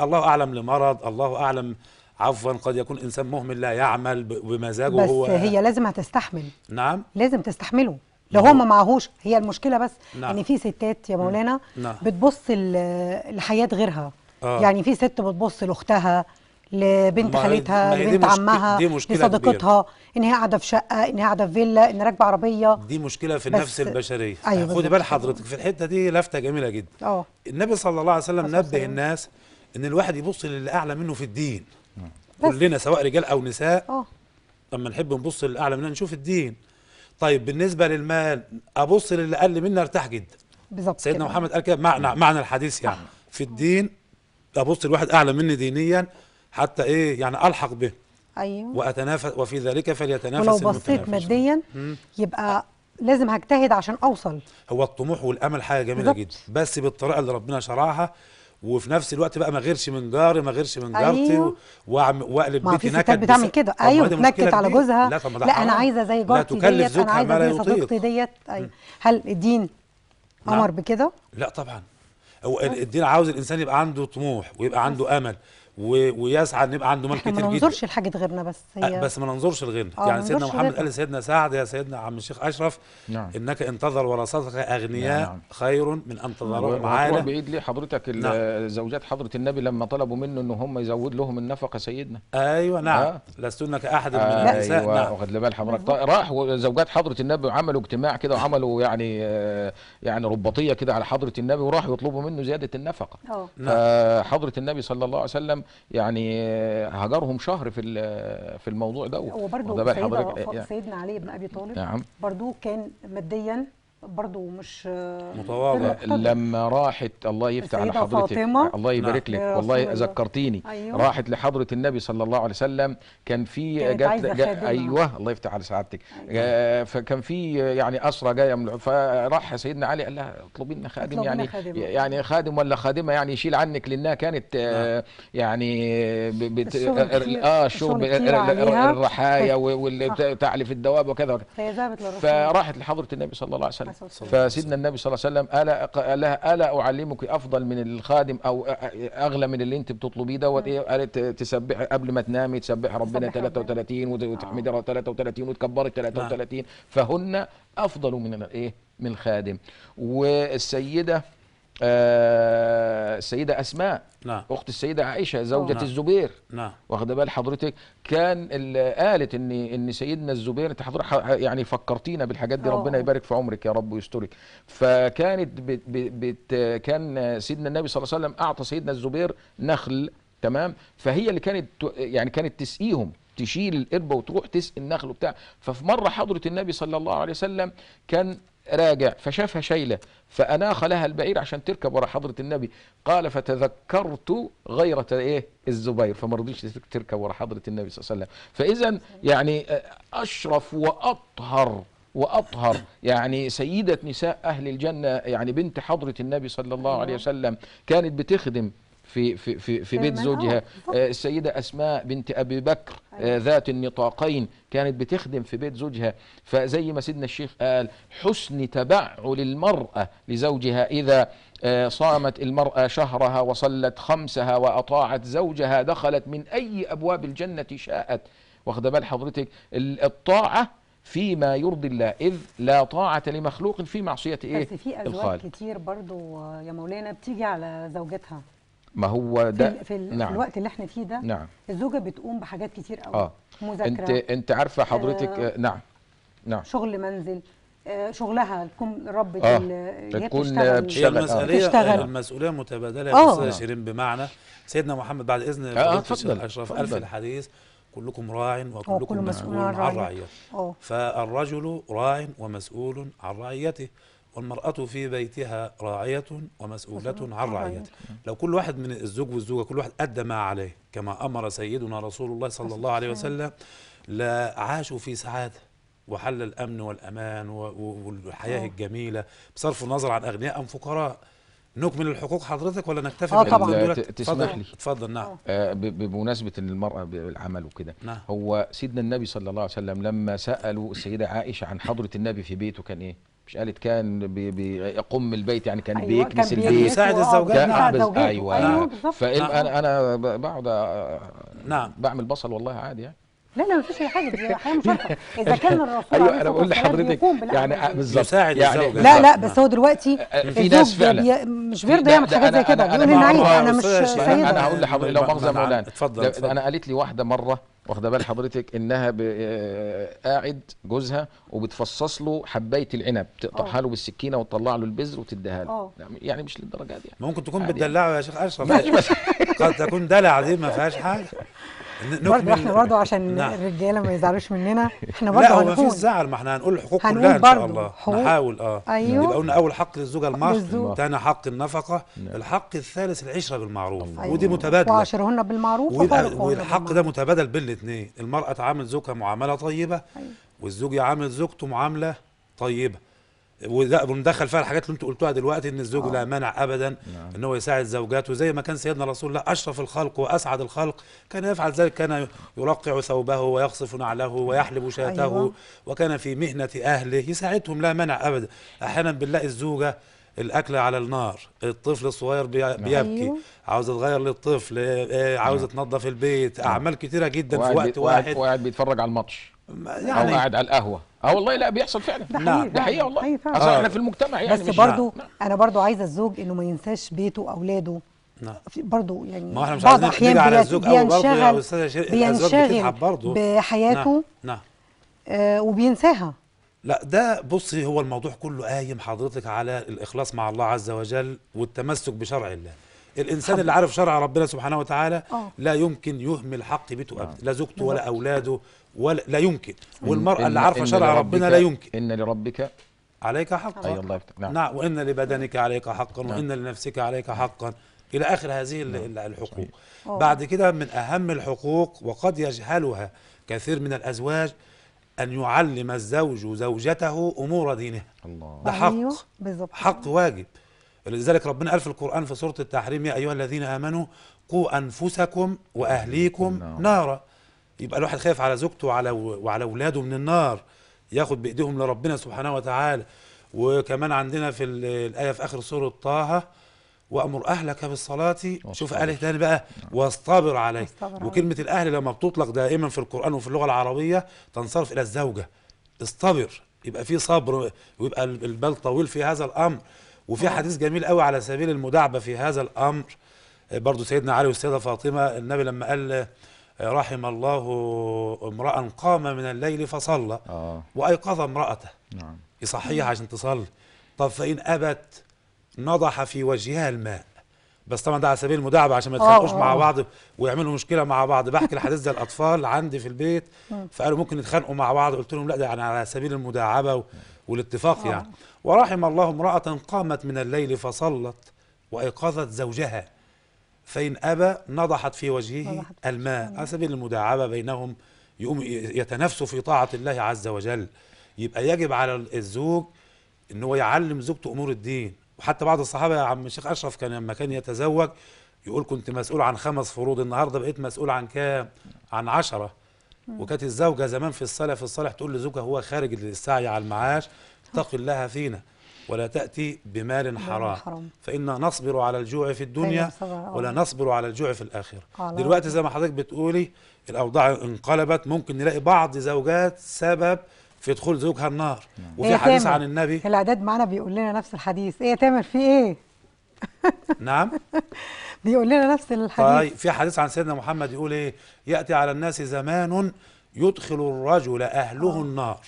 الله أعلم لمرض الله أعلم عفوا قد يكون إنسان مهمل لا يعمل بمزاجه بس هو هي لازم هتستحمل نعم لازم تستحمله لو ما هو ما معهوش هي المشكلة بس نعم. إن في ستات يا مولانا نعم. بتبص لحياة غيرها آه. يعني في ست بتبص لأختها لبنت خالتها لبنت عمها دي مشكلة لصديقتها إن هي قاعدة في شقة إن هي قاعدة في فيلا إن راكبة عربية دي مشكلة في النفس البشرية أيوة خدي بال. حضرتك في الحتة دي لفتة جميلة جدا آه النبي صلى الله عليه وسلم نبه. الناس إن الواحد يبص للي أعلى منه في الدين. كلنا سواء رجال أو نساء. آه. اما نحب نبص للأعلى مننا نشوف الدين. طيب بالنسبة للمال أبص للي أقل مني أرتاح جدا. بالظبط سيدنا كده. محمد قال كده معنى معنى الحديث يعني. في الدين أبص لواحد أعلى مني دينيا حتى إيه يعني ألحق به. أيوه. وأتنافس وفي ذلك فليتنافس ولو بصيت. ماديا يبقى لازم هجتهد عشان أوصل. هو الطموح والأمل حاجة جميلة بالظبط. جدا. بس بالطريقة اللي ربنا شرعها وفي نفس الوقت بقى ما غيرش من جاري ما غيرش من جارتي أيوه. وأقلب ما بيتي نكد ستات بتعمل كده. ما أيوه تنكد على. جوزها. لا ما لا أنا. عايزة زي جارتي ديت أنا زوجها عايزة ما زي. صديقتي ديت. أيوه هل الدين. أمر بكده؟ لا طبعا. هو ال- الدين عاوز الإنسان يبقى عنده طموح ويبقى عنده أمل. و- ويسعى إن يبقى عنده مال إحنا كتير ما جدا ننظرش لحاجة غيرنا بس هي بس ما ننظرش الغنى آه، يعني ما سيدنا محمد الغنى. قال لسيدنا سعد يا سيدنا عم الشيخ أشرف نعم. إنك انتظر ورثتك أغنياء نعم. خير من أن تظلهم وهتروح عاله بعيد ليه حضرتك ال- نعم. زوجات حضرة النبي لما طلبوا منه ان هم يزود لهم النفقة سيدنا أيوه نعم آه. لستن كأحد من النساء أيوه نعم واخد بال حضرتك طيب راح زوجات حضرة النبي وعملوا اجتماع كده وعملوا يعني آه، يعني رباطية كده على حضرة النبي وراحوا يطلبوا منه زيادة النفقة آه نعم. فحضرة النبي صلى الله عليه وسلم يعني هجرهم شهر في في الموضوع ده وبرده؟ ف- يعني- سيدنا علي بن أبي طالب نعم برضو كان ماديا برضو مش متواضع. سر مقتدر. لما راحت الله يفتح على حضرتك فاطمة. الله يبارك لك يا والله. ذكرتيني أيوه. راحت لحضرة النبي صلى الله عليه وسلم كان في خادمة. أيوه الله يفتح على سعادتك آه، فكان في يعني اسرى جاية من فراح سيدنا علي قال لها اطلبي لنا خادم يعني خادمة. يعني خادم ولا خادمة يعني يشيل عنك لأنها كانت آه، يعني ب- بت. آه الشغل. الرحايا. وتعلف الدواب وكذا وكذا فراحت لحضرة النبي صلى الله عليه وسلم والسلام. فسيدنا النبي صلى الله عليه وسلم ألا قال لها ألا أعلمك أفضل من الخادم أو أغلى من اللي أنت بتطلبيه دوت إيه؟ قالت تسبح قبل ما تنامي تسبح ربنا تسبح ربنا. 33 وت- وتحمدي ربنا 33 وتكبري 33 فهن أفضل من الإيه من الخادم. والسيدة آه السيدة أسماء نعم. أخت السيدة عائشة زوجة نعم. الزبير. نعم. واخدة بال حضرتك. كان ال- قالت ان إن سيدنا الزبير أنت حضرتك ح- يعني فكرتينا بالحاجات دي آه. ربنا يبارك في عمرك يا رب ويسترك. فكانت بت بت بت كان سيدنا النبي صلى الله عليه وسلم أعطى سيدنا الزبير نخل تمام؟ فهي اللي كانت يعني كانت تسقيهم تشيل القربة وتروح تسقي النخل وبتاع. ففي مرة حضرة النبي صلى الله عليه وسلم كان راجع فشافها شايلة فأناخ لها البعير عشان تركب ورا حضرة النبي. قال فتذكرت غيرة إيه؟ الزبير. فما رضيش تركب ورا حضرة النبي صلى الله عليه وسلم. فاذا يعني آه، أشرف وأطهر وأطهر يعني سيدة نساء أهل الجنة يعني بنت حضرة النبي صلى الله عليه وسلم كانت بتخدم في في في, في بيت زوجها. آه، السيدة أسماء بنت أبي بكر آه، ذات النطاقين كانت بتخدم في بيت زوجها. فزي ما سيدنا الشيخ قال حسن تبعل المرأة لزوجها. إذا آه، صامت المرأة شهرها وصلت خمسها وأطاعت زوجها دخلت من أي أبواب الجنة شاءت. واخد بال حضرتك ال- الطاعة فيما يرضي الله إذ لا طاعة لمخلوق في معصية إيه؟ بس في الخالق. كتير برضو يا مولانا بتيجي على زوجتها. ما هو ده في, في نعم الوقت اللي إحنا فيه ده نعم الزوجة بتقوم بحاجات كتير قوي آه مذاكرة انت أنت عارفة حضرتك آه. آه، نعم نعم شغل منزل آه، شغلها تكون ربة آه، ال- هي تكون بتشتغل. بتشتغل، آه. المسؤولية تشتغل. المسؤولية متبادلة آه. يا أستاذ شيرين بمعنى سيدنا محمد بعد إذن اتفضل، أشرف. ألف الحديث كلكم راع وكل وكلكم مسؤول مسؤول عن رعيته. رعيته آه فالرجل راع ومسؤول عن رعيته والمرأة في بيتها راعية ومسؤولة مسؤولة عن عن رعيته لو كل واحد من الزوج والزوجة كل واحد أدى ما عليه كما أمر سيدنا رسول الله صلى الله عليه وسلم لعاشوا في سعادة وحل الأمن والأمان والحياة. الجميلة بصرف النظر عن أغنياء أم فقراء نكمل الحقوق حضرتك ولا نكتفي آه بالحدود طبعاً. تسمح لي. اتفضل نعم آه. آه، ب- بمناسبة إن المرأة بالعمل وكده نعم هو سيدنا النبي صلى الله عليه وسلم لما سألوا السيدة عائشة عن حضرة النبي في بيته كان إيه؟ مش قالت كان بي- بيقوم البيت يعني كان أيوة، بيكنس كان البيت بيكنس يساعد وآه، الزوجات. بيساعد كان. أيوة. أيوه نعم. بالظبط فانا أنا بقعد آه، نعم بعمل بصل والله عادي يعني لا لا مفيش أي حاجة دي حاجة مشاركه *laughs* إذا كان الرسول أيوه أنا بقول لحضرتك يعني آه،. بالظبط يساعد يعني. لا لا نعم. بس هو دلوقتي في الزوج ناس فعلا. مش بيرضى يعمل حاجات زي أنا- كده بيقول إن أنا مش سيدة أنا هقول لحضرتك لو نعم، مؤاخذة نعم. مولانا اتفضل،. أنا قالت لي واحدة مرة واخدة بال حضرتك إنها آه، قاعد جوزها وبتفصص له حباية العنب تقطعها آه. له بالسكينة وتطلع له البذر وتديها له آه. لا، يعني مش للدرجة دي يعني. ممكن تكون. بتدلعه يا شيخ اشرف قد تكون دلع دي ما فيهاش حاجة برضه إحنا برضه عشان نعم. الرجالة ما يزعلوش مننا *laughs* إحنا لا برضه هو ما فيش هنقول زعل ما إحنا هنقول الحقوق هنقول كلها إن شاء الله حقوق. نحاول آه أيوه. يبقى قلنا أول حق للزوجة المهر. ثاني حق النفقة نعم. الحق الثالث العشرة بالمعروف أيوه. ودي متبادلة وعاشرهن بالمعروف والحق ده. متبادل بين الاثنين المرأة تعامل زوجها معاملة طيبة أيوه. والزوج يعامل زوجته معاملة طيبة وندخل فيها الحاجات اللي أنتوا قلتوها دلوقتي إن الزوج آه. لا مانع ابدا نعم. إن هو يساعد زوجاته زي ما كان سيدنا رسول الله أشرف الخلق وأسعد الخلق كان يفعل ذلك كان يرقع ثوبه ويقصف نعله ويحلب شاته أيوة. وكان في مهنة أهله يساعدهم لا مانع ابدا أحيانا بنلاقي الزوجة الأكل على النار الطفل الصغير بي- بيبكي أيوه. عاوزة تغير للطفل آه، عاوزة تنظف البيت أعمال كتيرة جدا في وقت واحد وقاعد بيتفرج على الماتش أو يعني قاعد على القهوة آه والله لا بيحصل فعلا ده نعم. حقيقي ده حقيقه فعلا، والله. اصل آه. إحنا في المجتمع يعني بس مش برضو نعم. أنا برضو عايزة الزوج إنه ما ينساش بيته واولاده نعم. في برضو يعني ما إحنا مش بعض عايزين نيجي الاحيان على الزوج قوي برضه يا أستاذة بينشغل بتتعب برضه بحياته نعم نعم آه وبينساها لا ده بصي هو الموضوع كله قايم حضرتك على الإخلاص مع الله عز وجل والتمسك بشرع الله الإنسان اللي عارف شرع ربنا سبحانه وتعالى آه. لا يمكن يهمل حق بيته أبدا. لا زوجته ولا بالظبط. أولاده ولا لا يمكن. والمرأة إن- اللي عارفة إن شرع ربنا لا يمكن. إن لربك عليك حقا أي الله يفتح. نعم. نعم. وإن لبدنك عليك حقا نعم. وإن لنفسك عليك حقا. إلى آخر هذه ال- ال- الحقوق. أوه. بعد كده من أهم الحقوق وقد يجهلها كثير من الأزواج أن يعلم الزوج زوجته أمور دينها. الله. ده حق. أيوه، بالظبط حق واجب. لذلك ربنا قال في القرآن في سورة التحريم يا أيها الذين آمنوا قوا أنفسكم وأهليكم. نارا. يبقى الواحد خايف على زوجته وعلى وعلى أولاده من النار ياخد بإيديهم لربنا سبحانه وتعالى. وكمان عندنا في ال- الآية في آخر سورة طه وأمر أهلك بالصلاة. شوف واصطبر. آية تاني بقى واصطبر عليه. وكلمة الأهل لما بتطلق دائما في القرآن وفي اللغة العربية تنصرف إلى الزوجة. اصطبر يبقى في صبر ويبقى ال- البال طويل في هذا الأمر. وفي حديث جميل قوي على سبيل المداعبة في هذا الأمر. آه، برضو سيدنا علي والسيدة فاطمة النبي لما قال آه، رحم الله امرأ قام من الليل فصلى آه. وأيقظ امرأته. نعم. يصحيها عشان تصلي. طب فإن أبت نضح في وجهها الماء. بس طبعا ده على سبيل المداعبة عشان ما آه، يتخانقوش آه. مع بعض ويعملوا مشكلة مع بعض. بحكي الحديث ده الأطفال عندي في البيت. *laughs* فقالوا ممكن يتخانقوا مع بعض. قلت لهم لا ده يعني على سبيل المداعبة والاتفاق يعني. ورحم الله امرأة قامت من الليل فصلت وأيقظت زوجها فإن أبى نضحت في وجهه نضحت. الماء. على سبيل المداعبة بينهم يقوم يتنافسوا في طاعة الله عز وجل. يبقى يجب على الزوج إن هو يعلم زوجته أمور الدين. وحتى بعض الصحابة يا عم الشيخ أشرف كان لما كان يتزوج يقول كنت مسؤول عن خمس فروض النهارده بقيت مسؤول عن كام؟ عن عشرة. وكانت الزوجة زمان في الصلاة في الصالح تقول لزوجها هو خارج للسعي على المعاش اتق الله فينا ولا تأتي بمال حرام. حرام. فإنا نصبر على الجوع في الدنيا. ولا نصبر على الجوع في الآخرة. على دلوقتي زي ما حضرتك بتقولي الأوضاع انقلبت ممكن نلاقي بعض زوجات سبب في دخول زوجها النار. وفي إيه حديث تامر؟ عن النبي الأعداد معانا بيقول لنا نفس الحديث. إيه يا تامر في إيه؟ نعم. *laughs* بيقول لنا نفس الحديث. طيب في حديث عن سيدنا محمد يقول إيه؟ يأتي على الناس زمان يدخل الرجل أهله النار.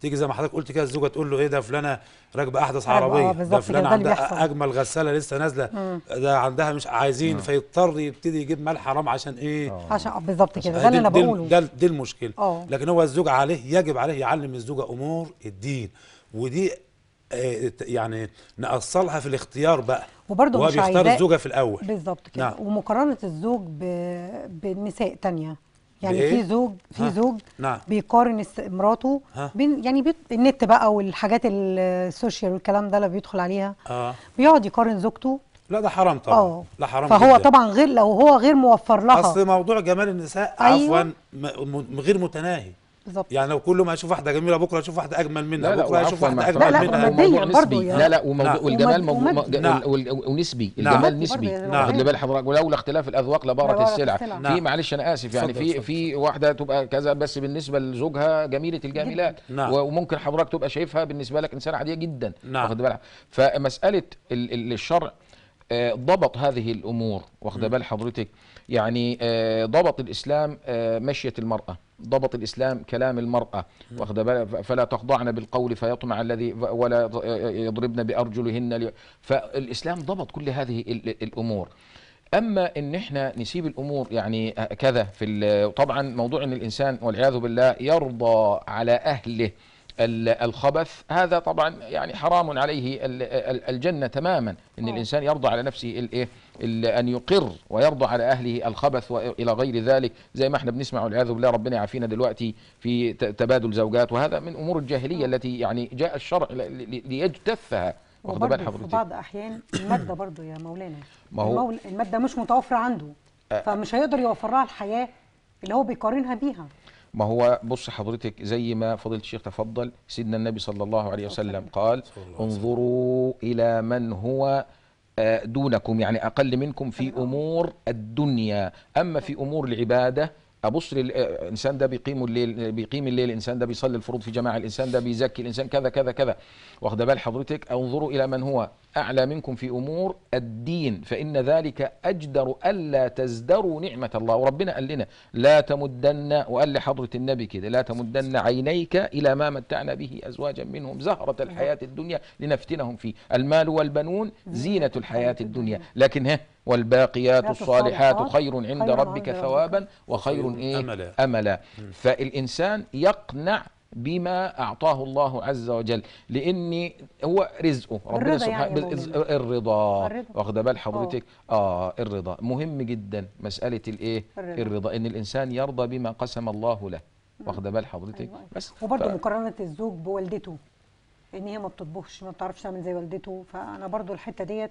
تيجي زي ما حضرتك قلت كده الزوجة تقول له إيه؟ ده فلانة راكبة أحدث أيوة، آه، عربية. ده بالظبط فلانه كده، ده اللي عندها بيحصل. أجمل غسالة لسه نازلة. ده عندها مش عايزين فيضطر يبتدي يجيب مال حرام عشان إيه؟ عشان آه، بالظبط كده. ده اللي أنا بقوله. ده دي المشكلة. آه. لكن هو الزوج عليه يجب عليه يعلم الزوجة أمور الدين. ودي آه، يعني نأصلها في الاختيار بقى وبرضه مش بيختار الزوجة في الأول بالظبط كده نعم. ومقارنة الزوج ب... بالنساء تانية يعني بإيه؟ في زوج في ها؟ زوج نعم بيقارن مراته؟ بين يعني بتاعت النت بقى والحاجات ال- السوشيال والكلام ده اللي بيدخل عليها آه بيقعد يقارن زوجته لا ده حرام طبعا آه لا حرام فهو جداً. طبعا غير لو هو غير موفر لها أصل موضوع جمال النساء أيوة. عفوا م- م- غير متناهي بالظبط يعني لو كل ما هيشوف واحدة جميلة بكرة يشوف واحدة أجمل منها لا لا بكرة وعفوا واحدة أجمل لا، لا، منها الموضوع برضو نسبي يعني. لا لا وموضوع نعم. والجمال موضوع. نعم. ونسبي نعم. الجمال نسبي نعم. واخد لي بال حضرتك ولولا اختلاف الأذواق لبارت السلع. نعم. في معلش أنا آسف يعني في. في واحدة تبقى كذا بس بالنسبة لزوجها جميلة الجميلات نعم. وممكن حضرتك تبقى شايفها بالنسبة لك إنسانة عادية جدا. واخد بالك فمسألة ال- ال- الشرع آه، ضبط هذه الأمور واخد بال حضرتك يعني آه، ضبط الإسلام آه، مشية المرأة ضبط الإسلام كلام المرأة واخد فلا تخضعن بالقول فيطمع الذي ولا يضربن بأرجلهن لي- فالإسلام ضبط كل هذه ال- ال- الأمور. أما إن إحنا نسيب الأمور يعني كذا في طبعا موضوع إن الإنسان والعياذ بالله يرضى على أهله الخبث هذا طبعا يعني حرام عليه ال- ال- الجنة تماما إن آه. الإنسان يرضى على نفسه الايه ال- أن يقر ويرضى على أهله الخبث والى غير ذلك زي ما إحنا بنسمع والعياذ بالله ربنا يعافينا دلوقتي في تبادل زوجات وهذا من أمور الجاهلية التي يعني جاء الشرع ليجتثها. واخد بال وبرضه في بعض احيان المادة برضه يا مولانا ما هو- المادة مش متوفرة عنده فمش هيقدر يوفر لها الحياة اللي هو بيقارنها بيها. ما هو بص حضرتك زي ما فضيلة الشيخ تفضل سيدنا النبي صلى الله عليه وسلم قال. انظروا إلى من هو آه، دونكم يعني أقل منكم في أمور الدنيا أما في أمور العبادة أبص للإنسان ده بيقيم الليل بيقيم الليل الإنسان ده بيصلي الفروض في جماعة الإنسان ده بيزكي الإنسان كذا كذا كذا. واخد بال حضرتك أنظروا إلى من هو أعلى منكم في أمور الدين فإن ذلك أجدر ألا تزدروا نعمة الله. وربنا قال لنا لا تمدن وقال لحضرة النبي كده لا تمدن عينيك إلى ما متعنا به أزواجا منهم زهرة الحياة الدنيا لنفتنهم فيه. المال والبنون زينة الحياة الدنيا. لكن ها والباقيات الصالحات خير عند ربك ثوابا وخير إيه؟ أملا. فالإنسان يقنع بما أعطاه الله عز وجل. لأن هو رزقه. ربنا الرضا يعني سبحانه مولانا. الرضا. الرضا. واخد بال حضرتك؟ آه. الرضا. مهم جدا مسألة الإيه؟ الرضا. الرضا. إن الإنسان يرضى بما قسم الله له. واخد بال حضرتك؟ أيوة. بس وبرضه ف- مقارنة الزوج بوالدته إن هي ما بتطبخش ما بتعرفش تعمل زي والدته. فأنا برضه الحتة ديت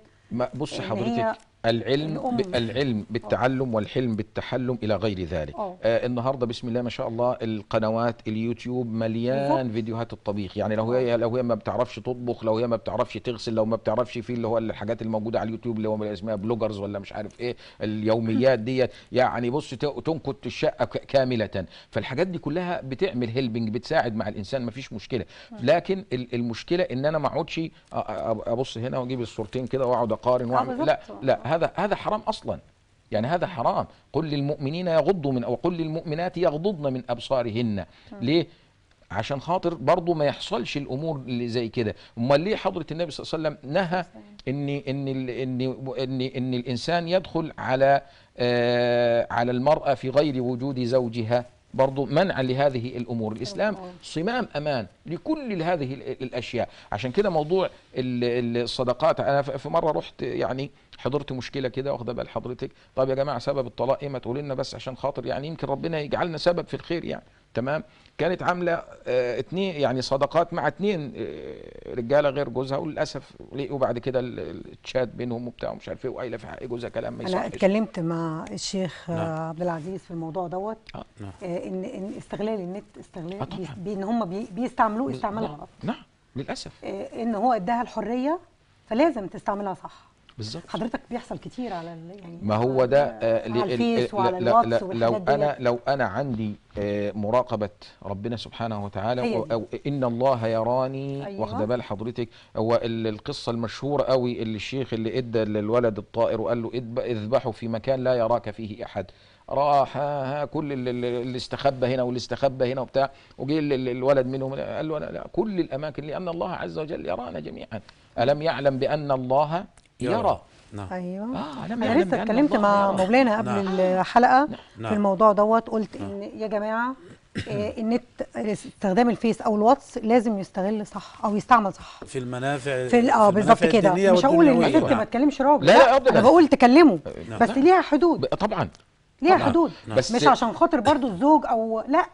بص إن حضرتك هي العلم. ب- العلم بالتعلم والحلم بالتحلم إلى غير ذلك آه. آه النهارده بسم الله ما شاء الله القنوات اليوتيوب مليان بالظبط. فيديوهات الطبيخ يعني لو هي لو هي ما بتعرفش تطبخ لو هي ما بتعرفش تغسل لو ما بتعرفش في اللي هو الحاجات الموجودة على اليوتيوب اللي هو اسمها bloggers ولا مش عارف إيه اليوميات دي يعني بص تنكت الشقة كاملة فالحاجات دي كلها بتعمل هيلبنج بتساعد مع الإنسان ما فيش مشكلة لكن ال- المشكلة إن أنا ما أقعدش أبص هنا وأجيب الصورتين كده وأقعد أقارن واعمل بالظبط. لا لا هذا هذا حرام أصلا. يعني هذا حرام. قل للمؤمنين يغضوا من وقل للمؤمنات يغضضن من أبصارهن. ليه؟ عشان خاطر برضه ما يحصلش الأمور اللي زي كده. أمال ليه حضرة النبي صلى الله عليه وسلم نهى ان ان ان ان إن الإنسان يدخل على آه على المرأة في غير وجود زوجها؟ برضو منعا لهذه الأمور. الإسلام صمام أمان لكل هذه ال- الأشياء. عشان كده موضوع ال- الصدقات أنا ف- في مرة رحت يعني حضرت مشكلة كده واخدة بال حضرتك. طب يا جماعة سبب الطلاق إيه؟ ما تقولوا لنا بس عشان خاطر يعني يمكن ربنا يجعلنا سبب في الخير يعني. تمام؟ كانت عاملة آه اتنين يعني صدقات مع اتنين آه رجالة غير جوزها وللأسف لقوا بعد كده ال- ال- الشات بينهم وبتاع ومش عارف إيه وقايلة في حق جوزها كلام ما أنا يصحش اتكلمت مع الشيخ نعم. آه، عبد العزيز في الموضوع دوت آه. نعم. آه، إن إن استغلال النت استغلال آه، طبعاً. بي- بي- إن هم بي- بيستعملوه استعمال نعم. غلط نعم للأسف آه، إن هو اداها الحرية فلازم تستعملها صح بالظبط حضرتك بيحصل كتير على يعني ما هو ده آه، على الفيس وعلى ل- الواتس ل- لو أنا. لو أنا عندي آه، مراقبة ربنا سبحانه وتعالى أو, دي. أو إن الله يراني أيوة. واخدة بال حضرتك هو ال- القصة المشهورة قوي اللي الشيخ اللي ادى للولد الطائر وقال له إذب- اذبحه في مكان لا يراك فيه أحد راح ها ها كل ال- ال- اللي استخبى هنا واللي استخبى هنا وبتاع وجه ال- ال- الولد منهم قال له أنا لا كل الأماكن لأن الله عز وجل يرانا جميعا ألم يعلم بأن الله يرى نعم أيوه آه الم أنا لسه اتكلمت مع. مولانا قبل نعم. الحلقة نعم. في الموضوع دوت قلت إن يا جماعة آه، النت استخدام الفيس أو الواتس لازم يستغل صح أو يستعمل صح في المنافع في آه بالظبط كده مش هقول إن. الست ما تكلمش راجل لا، لا، أبداً. أنا بقول تكلمه نعم. بس ليها حدود طبعا ليها طبعاً. حدود نعم. بس- مش عشان خاطر برضو الزوج أو لأ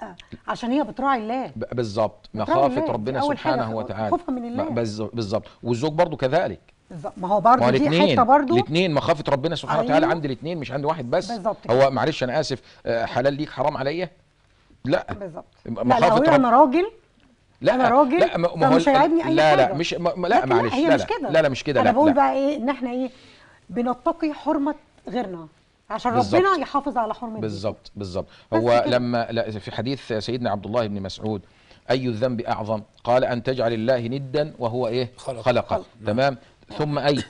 عشان هي بتراعي الله بالظبط مخافة. ربنا سبحانه وتعالى خوفها من الله. بالظبط والزوج برضو كذلك بالظبط. ما هو برضو دي حتة برضو الاثنين مخافه ربنا سبحانه وتعالى أيوة. عند الاثنين مش عند واحد بس بالظبط هو. معلش أنا آسف آه، حلال ليك حرام عليا لا بالظبط م- لا لو رب- أنا راجل لا أنا راجل، لا ما هو فمش هيعيبني أي لا حاجة. لا مش ما- لا لكن معلش هي لا مش لا كده لا لا مش كده أنا لا بقول لا. بقى إيه إن إحنا إيه بنتقي حرمة غيرنا عشان. ربنا يحافظ على حرمه بالظبط بالظبط هو. لما لا في حديث سيدنا عبد الله بن مسعود أي الذنب أعظم قال أن تجعل الله ندا وهو إيه خلق. خلقه خلق. تمام ثم أي؟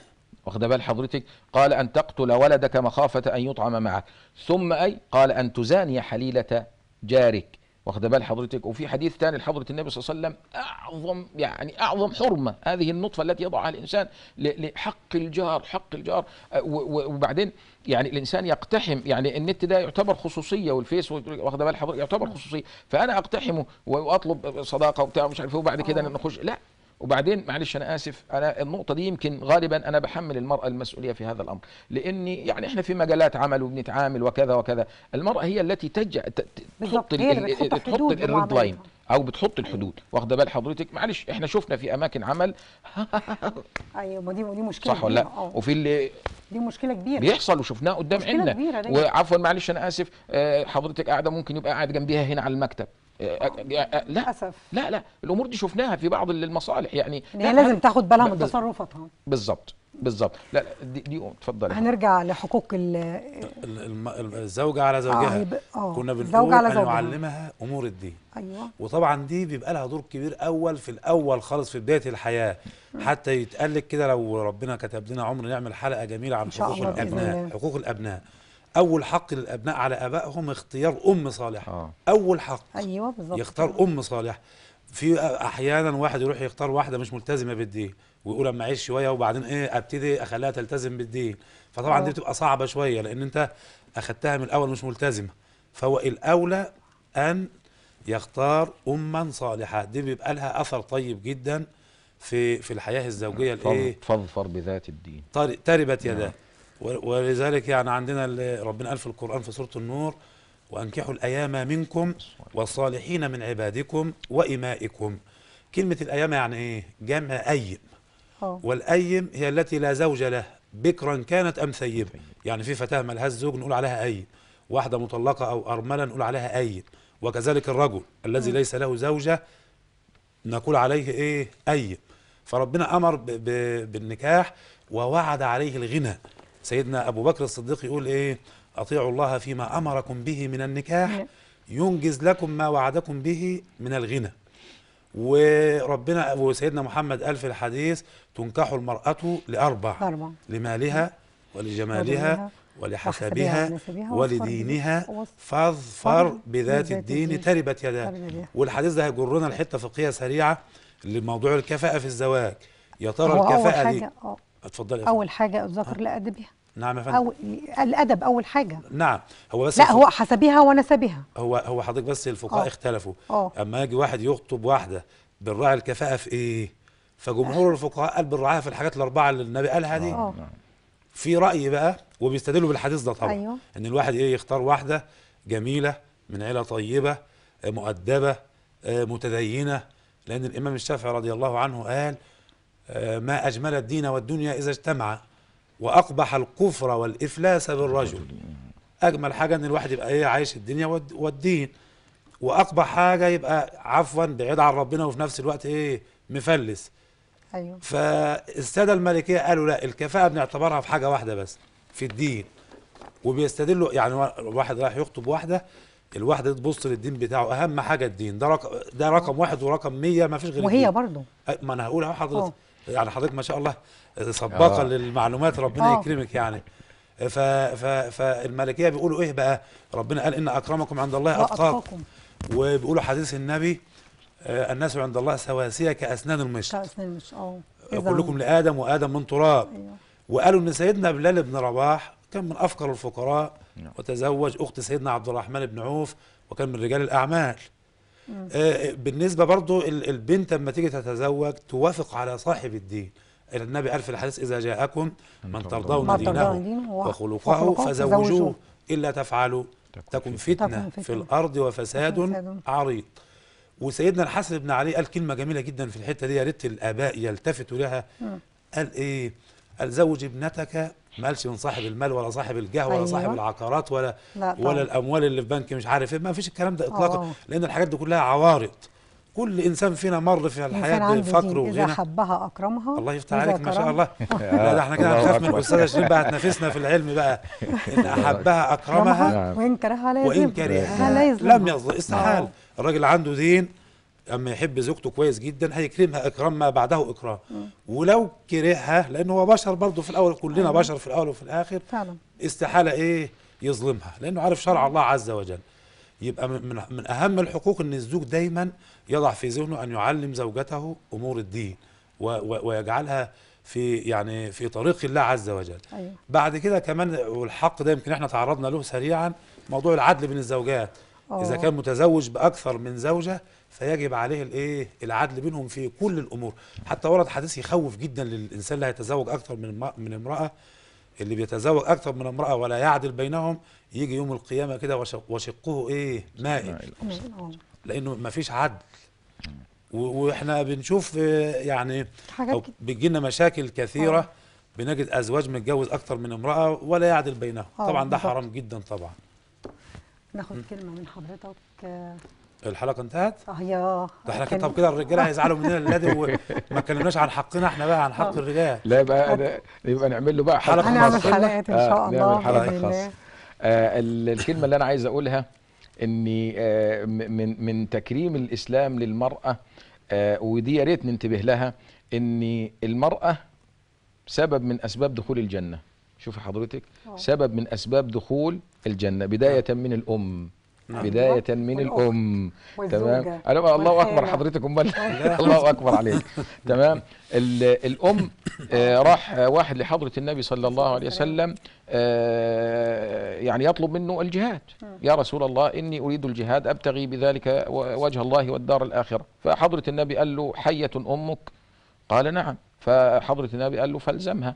واخد بال حضرتك؟ قال أن تقتل ولدك مخافة أن يطعم معك. ثم أي؟ قال أن تزاني حليلة جارك. واخد بال حضرتك؟ وفي حديث ثاني لحضرة النبي صلى الله عليه وسلم أعظم يعني أعظم حرمة. هذه النطفة التي يضعها الإنسان ل- لحق الجار حق الجار. أه، وبعدين يعني الإنسان يقتحم يعني النت ده يعتبر خصوصية والفيس واخد بال حضرتك؟ يعتبر خصوصية. فأنا أقتحمه وأطلب صداقة وبتاع مش عارف إيه وبعد كده آه. نخش. لا. وبعدين معلش أنا آسف أنا النقطة دي يمكن غالبا أنا بحمل المرأة المسؤولية في هذا الأمر لأني يعني إحنا في مجالات عمل وبنتعامل وكذا وكذا المرأة هي التي تجع ت- ت- بالظبط، تحط ال- تحط ال red. line أو بتحط الحدود واخدة بال حضرتك معلش إحنا شفنا في أماكن عمل *laughs* أيوه ما دي دي مشكلة صح ولا. لا آه وفي اللي دي مشكلة كبيرة بيحصل وشفناه قدام عيننا. وعفوا معلش أنا آسف آه، حضرتك قاعدة ممكن يبقى قاعد جنبيها هنا على المكتب آه، آه، آه، لا للأسف. لا لا الأمور دي شفناها في بعض المصالح يعني إن لا، هي لازم تاخد بالها من تصرفاتها. بالظبط بالظبط. لا لا دي, دي اتفضل هنرجع لحقوق ال ال- الم- الزوجة على زوجها. يبقى- آه، كنا بنقول على زوجها. يعلمها أمور الدين. أيوه. وطبعا دي بيبقى لها دور كبير أول في الأول خالص في بداية الحياة. حتى يتقال لك كده لو ربنا كتب لنا عمر نعمل حلقة جميلة عن حقوق الأبناء. حقوق الأبناء. أول حق للأبناء على آبائهم اختيار أم صالحه آه. أول حق. أيوه بالظبط يختار. أم صالحه في أحيانا واحد يروح يختار واحدة مش ملتزمة بالدين ويقول أما أعيش شوية وبعدين إيه أبتدي أخليها تلتزم بالدين. فطبعا آه. دي بتبقى صعبة شوية لأن أنت أخدتها من الأول مش ملتزمة. فهو الأولى أن يختار أما صالحة. دي بيبقى لها أثر طيب جدا في في الحياة الزوجية. الإيه؟ فض- فاظفر بذات الدين. تربت يداه و- ولذلك يعني عندنا ربنا قال في القرآن في سورة النور وأنكحوا الأيام منكم والصالحين من عبادكم وإمائكم. كلمة الأيام يعني إيه؟ جمع أيم. والأيم هي التي لا زوج له بكرا كانت أم ثيبا يعني في فتاة ملهاش زوج نقول عليها أيم. واحدة مطلقة أو أرملة نقول عليها أيم. وكذلك الرجل الذي ليس له زوجة نقول عليه إيه؟ أيم. فربنا أمر بالنكاح ووعد عليه الغنى. سيدنا أبو بكر الصديق يقول إيه؟ أطيعوا الله فيما أمركم به من النكاح نعم. ينجز لكم ما وعدكم به من الغنى. وربنا وسيدنا محمد قال في الحديث تنكح المرأة لأربع أربع. لمالها ولجمالها ولحسبها ولدينها. فاظفر بذات الدين. تربت يداه. والحديث ده هيجرنا لحتة فقهية سريعة لموضوع الكفاءة في الزواج. يا ترى الكفاءة دي اتفضلي يا أول حاجة الذكر لأدبها نعم يا فندم. أو الأدب أول حاجة. نعم. هو بس لا الفق- هو حسبها ونسبها هو هو حضرتك بس الفقهاء آه. اختلفوا. آه. أما يجي واحد يخطب واحدة بالراعي الكفاءة في إيه؟ فجمهور الفقهاء قال بالرعاية في الحاجات الأربعة اللي النبي قالها دي. آه. نعم. في رأي بقى وبيستدلوا بالحديث ده طبعا. أيوه. إن الواحد إيه يختار واحدة جميلة من عيلة طيبة آه، مؤدبة آه، متدينة. لأن الإمام الشافعي رضي الله عنه قال ما أجمل الدين والدنيا إذا اجتمعا وأقبح الكفر والإفلاس بالرجل. أجمل حاجة إن الواحد يبقى إيه عايش الدنيا والد- والدين. وأقبح حاجة يبقى عفوا بعيد عن ربنا وفي نفس الوقت إيه مفلس. أيوه. فالسادة المالكيه قالوا لا الكفاءة بنعتبرها في حاجة واحدة بس في الدين. وبيستدلوا يعني وا- واحد رايح يخطب واحدة الواحدة دي تبص للدين بتاعه أهم حاجة الدين. ده رقم ده رقم واحد ورقم 100 ما فيش غير وهي أي- ما أنا هقول حضرتك. يعني حضرتك ما شاء الله سباقه آه. للمعلومات ربنا آه. يكرمك يعني. ف ف فالملكية بيقولوا إيه بقى؟ ربنا قال إن أكرمكم عند الله أتقاكم. وبيقولوا حديث النبي آه، الناس عند الله سواسية كأسنان المشط. كأسنان مش آه كلكم لآدم وآدم من تراب. أيوه. وقالوا إن سيدنا بلال بن رباح كان من أفقر الفقراء نعم. وتزوج أخت سيدنا عبد الرحمن بن عوف وكان من رجال الأعمال. آه، بالنسبة برضو ال- البنت لما تيجي تتزوج توافق على صاحب الدين النبي قال في الحديث إذا جاءكم من ترضون دينه وخلقه فزوجوه. إلا تفعلوا تكن فتنة. في الأرض وفساد وفساد. عريض وسيدنا الحسن بن علي قال كلمة جميلة جدا في الحتة دي يا ريت الآباء يلتفتوا لها قال إيه قال زوج ابنتك ما قالش من صاحب المال ولا صاحب الجاه ولا أيوة. صاحب العقارات ولا لا. ولا الأموال اللي في بنك مش عارف إيه. ما فيش الكلام ده. اطلاقا. لأن الحاجات دي كلها عوارض. كل إنسان فينا مر في الحياة بفقر وغنى حبها أكرمها الله يفتح عليك. ما شاء الله. *laughs* لا ده إحنا كده هنخاف من. الأستاذة شيرين بقى. هتنافسنا في العلم بقى. *laughs* إن أحبها أكرمها. نعم. وإن كرهها لا وإن يظلم كرهها لا يظلمها. لم يظلم. استحال. الراجل عنده دين. اما يحب زوجته كويس جدا هيكرمها إكرام ما بعده إكرام. ولو كرهها لأن هو بشر برضه في الأول كلنا بشر في الأول وفي الآخر. فعلا. استحالة إيه؟ يظلمها لأنه عارف شرع الله عز وجل. يبقى من من- أهم الحقوق إن الزوج دايما يضع في ذهنه أن يعلم زوجته أمور الدين و و ويجعلها في يعني في طريق الله عز وجل. أيوه. بعد كده كمان والحق ده يمكن إحنا تعرضنا له سريعا موضوع العدل بين الزوجات. إذا آه. كان متزوج بأكثر من زوجة فيجب عليه الايه؟ العدل بينهم في كل الأمور. حتى ورد حديث يخوف جدا للإنسان اللي هيتزوج أكثر من من امرأة. اللي بيتزوج أكثر من امرأة ولا يعدل بينهم يجي يوم القيامة كده وشق- وشقه إيه؟ مائل. لأنه ما فيش عدل. وإحنا بنشوف آه، يعني بتجي لنا مشاكل كثيرة آه. بنجد أزواج متجوز أكتر من امرأة ولا يعدل بينهم. آه، طبعا ده. حرام جدا طبعا. ناخد كلمة من حضرتك الحلقة انتهت؟ آه، يا ده إحنا كده طب كده الرجالة *laughs* هيزعلوا مننا الذي وما اتكلمناش عن حقنا إحنا بقى عن حق الرجال. لا يبقى أنا يبقى نعمل له بقى حلقة حلقة هنعمل. حلقات شاء آه، الله نعمل خاصة. الله. آه ال- الكلمة اللي أنا عايز أقولها إني آه م- من من تكريم الإسلام للمرأة آه ودي يا ريت ننتبه لها إن المرأة سبب من أسباب دخول الجنة. شوفي حضرتك آه. سبب من أسباب دخول الجنة بداية من الأم. نعم. بداية من والزوجة. تمام. أنا الله أكبر والخالة. حضرتك أمال *laughs* الله أكبر عليك. تمام. ال- الأم آه، راح آه، واحد لحضرة النبي صلى الله عليه وسلم آه، يعني يطلب منه الجهاد. يا رسول الله إني أريد الجهاد أبتغي بذلك وجه الله والدار الآخرة. فحضرة النبي قال له حية أمك. قال نعم. فحضرة النبي قال له فالزمها.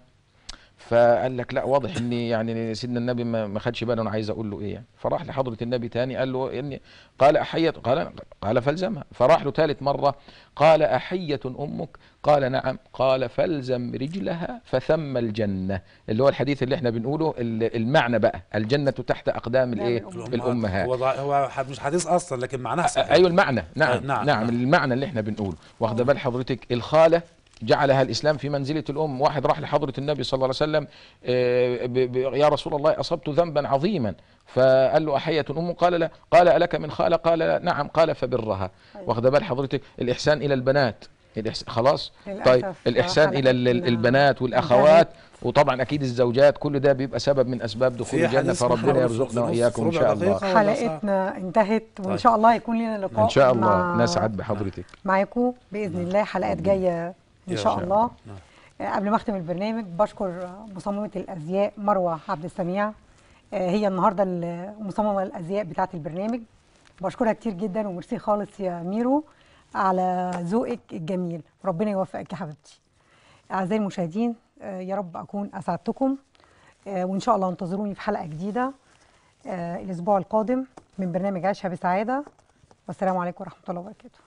فقال لك لا واضح ان يعني سيدنا النبي ما ما خدش باله أنا عايز أقول له إيه يعني. فراح لحضرة النبي تاني قال له اني قال احيه قال قال فالزمها. فراح له ثالث مرة قال أحية أمك؟ قال نعم. قال فالزم رجلها فثم الجنة. اللي هو الحديث اللي إحنا بنقوله ال- المعنى بقى الجنة تحت أقدام الإيه؟ الأمهات. هو ضع- هو ح- مش حديث أصلا لكن معناه أيوه المعنى. نعم, نعم، نعم. نعم. المعنى اللي إحنا بنقوله. واخدة بال حضرتك الخالة جعلها الإسلام في منزلة الأم. واحد راح لحضرة النبي صلى الله عليه وسلم آه، يا رسول الله أصبت ذنبا عظيما. فقال له احيه ام قال لا. قال ألك من خاله قال لا. نعم. قال فبرها. واخده بال حضرتك؟ الإحسان إلى البنات. الإحسان خلاص؟ طيب. الإحسان إلى ال- ال- حلقتنا البنات والأخوات. وطبعا أكيد الزوجات كل ده بيبقى سبب من أسباب دخول حديث فربنا يرزقنا إن في شاء الله؟ حلقتنا انتهت وإن طيب. شاء الله هيكون لنا لقاء إن شاء الله. نسعد بحضرتك. معاكم بإذن الله. حلقات جاية إن شاء الله. نعم. آه، قبل ما أختم البرنامج بشكر مصممة الأزياء مروة عبد السميع. آه، هي النهارده ال- مصممه الأزياء بتاعه البرنامج. بشكرها كتير جدا وميرسي خالص يا ميرو على ذوقك الجميل. ربنا يوفقك يا حبيبتي. أعزائي المشاهدين آه، يا رب أكون أسعدتكم. آه، وإن شاء الله انتظروني في حلقة جديدة الأسبوع القادم من برنامج عيشها بسعادة. والسلام عليكم ورحمة الله وبركاته.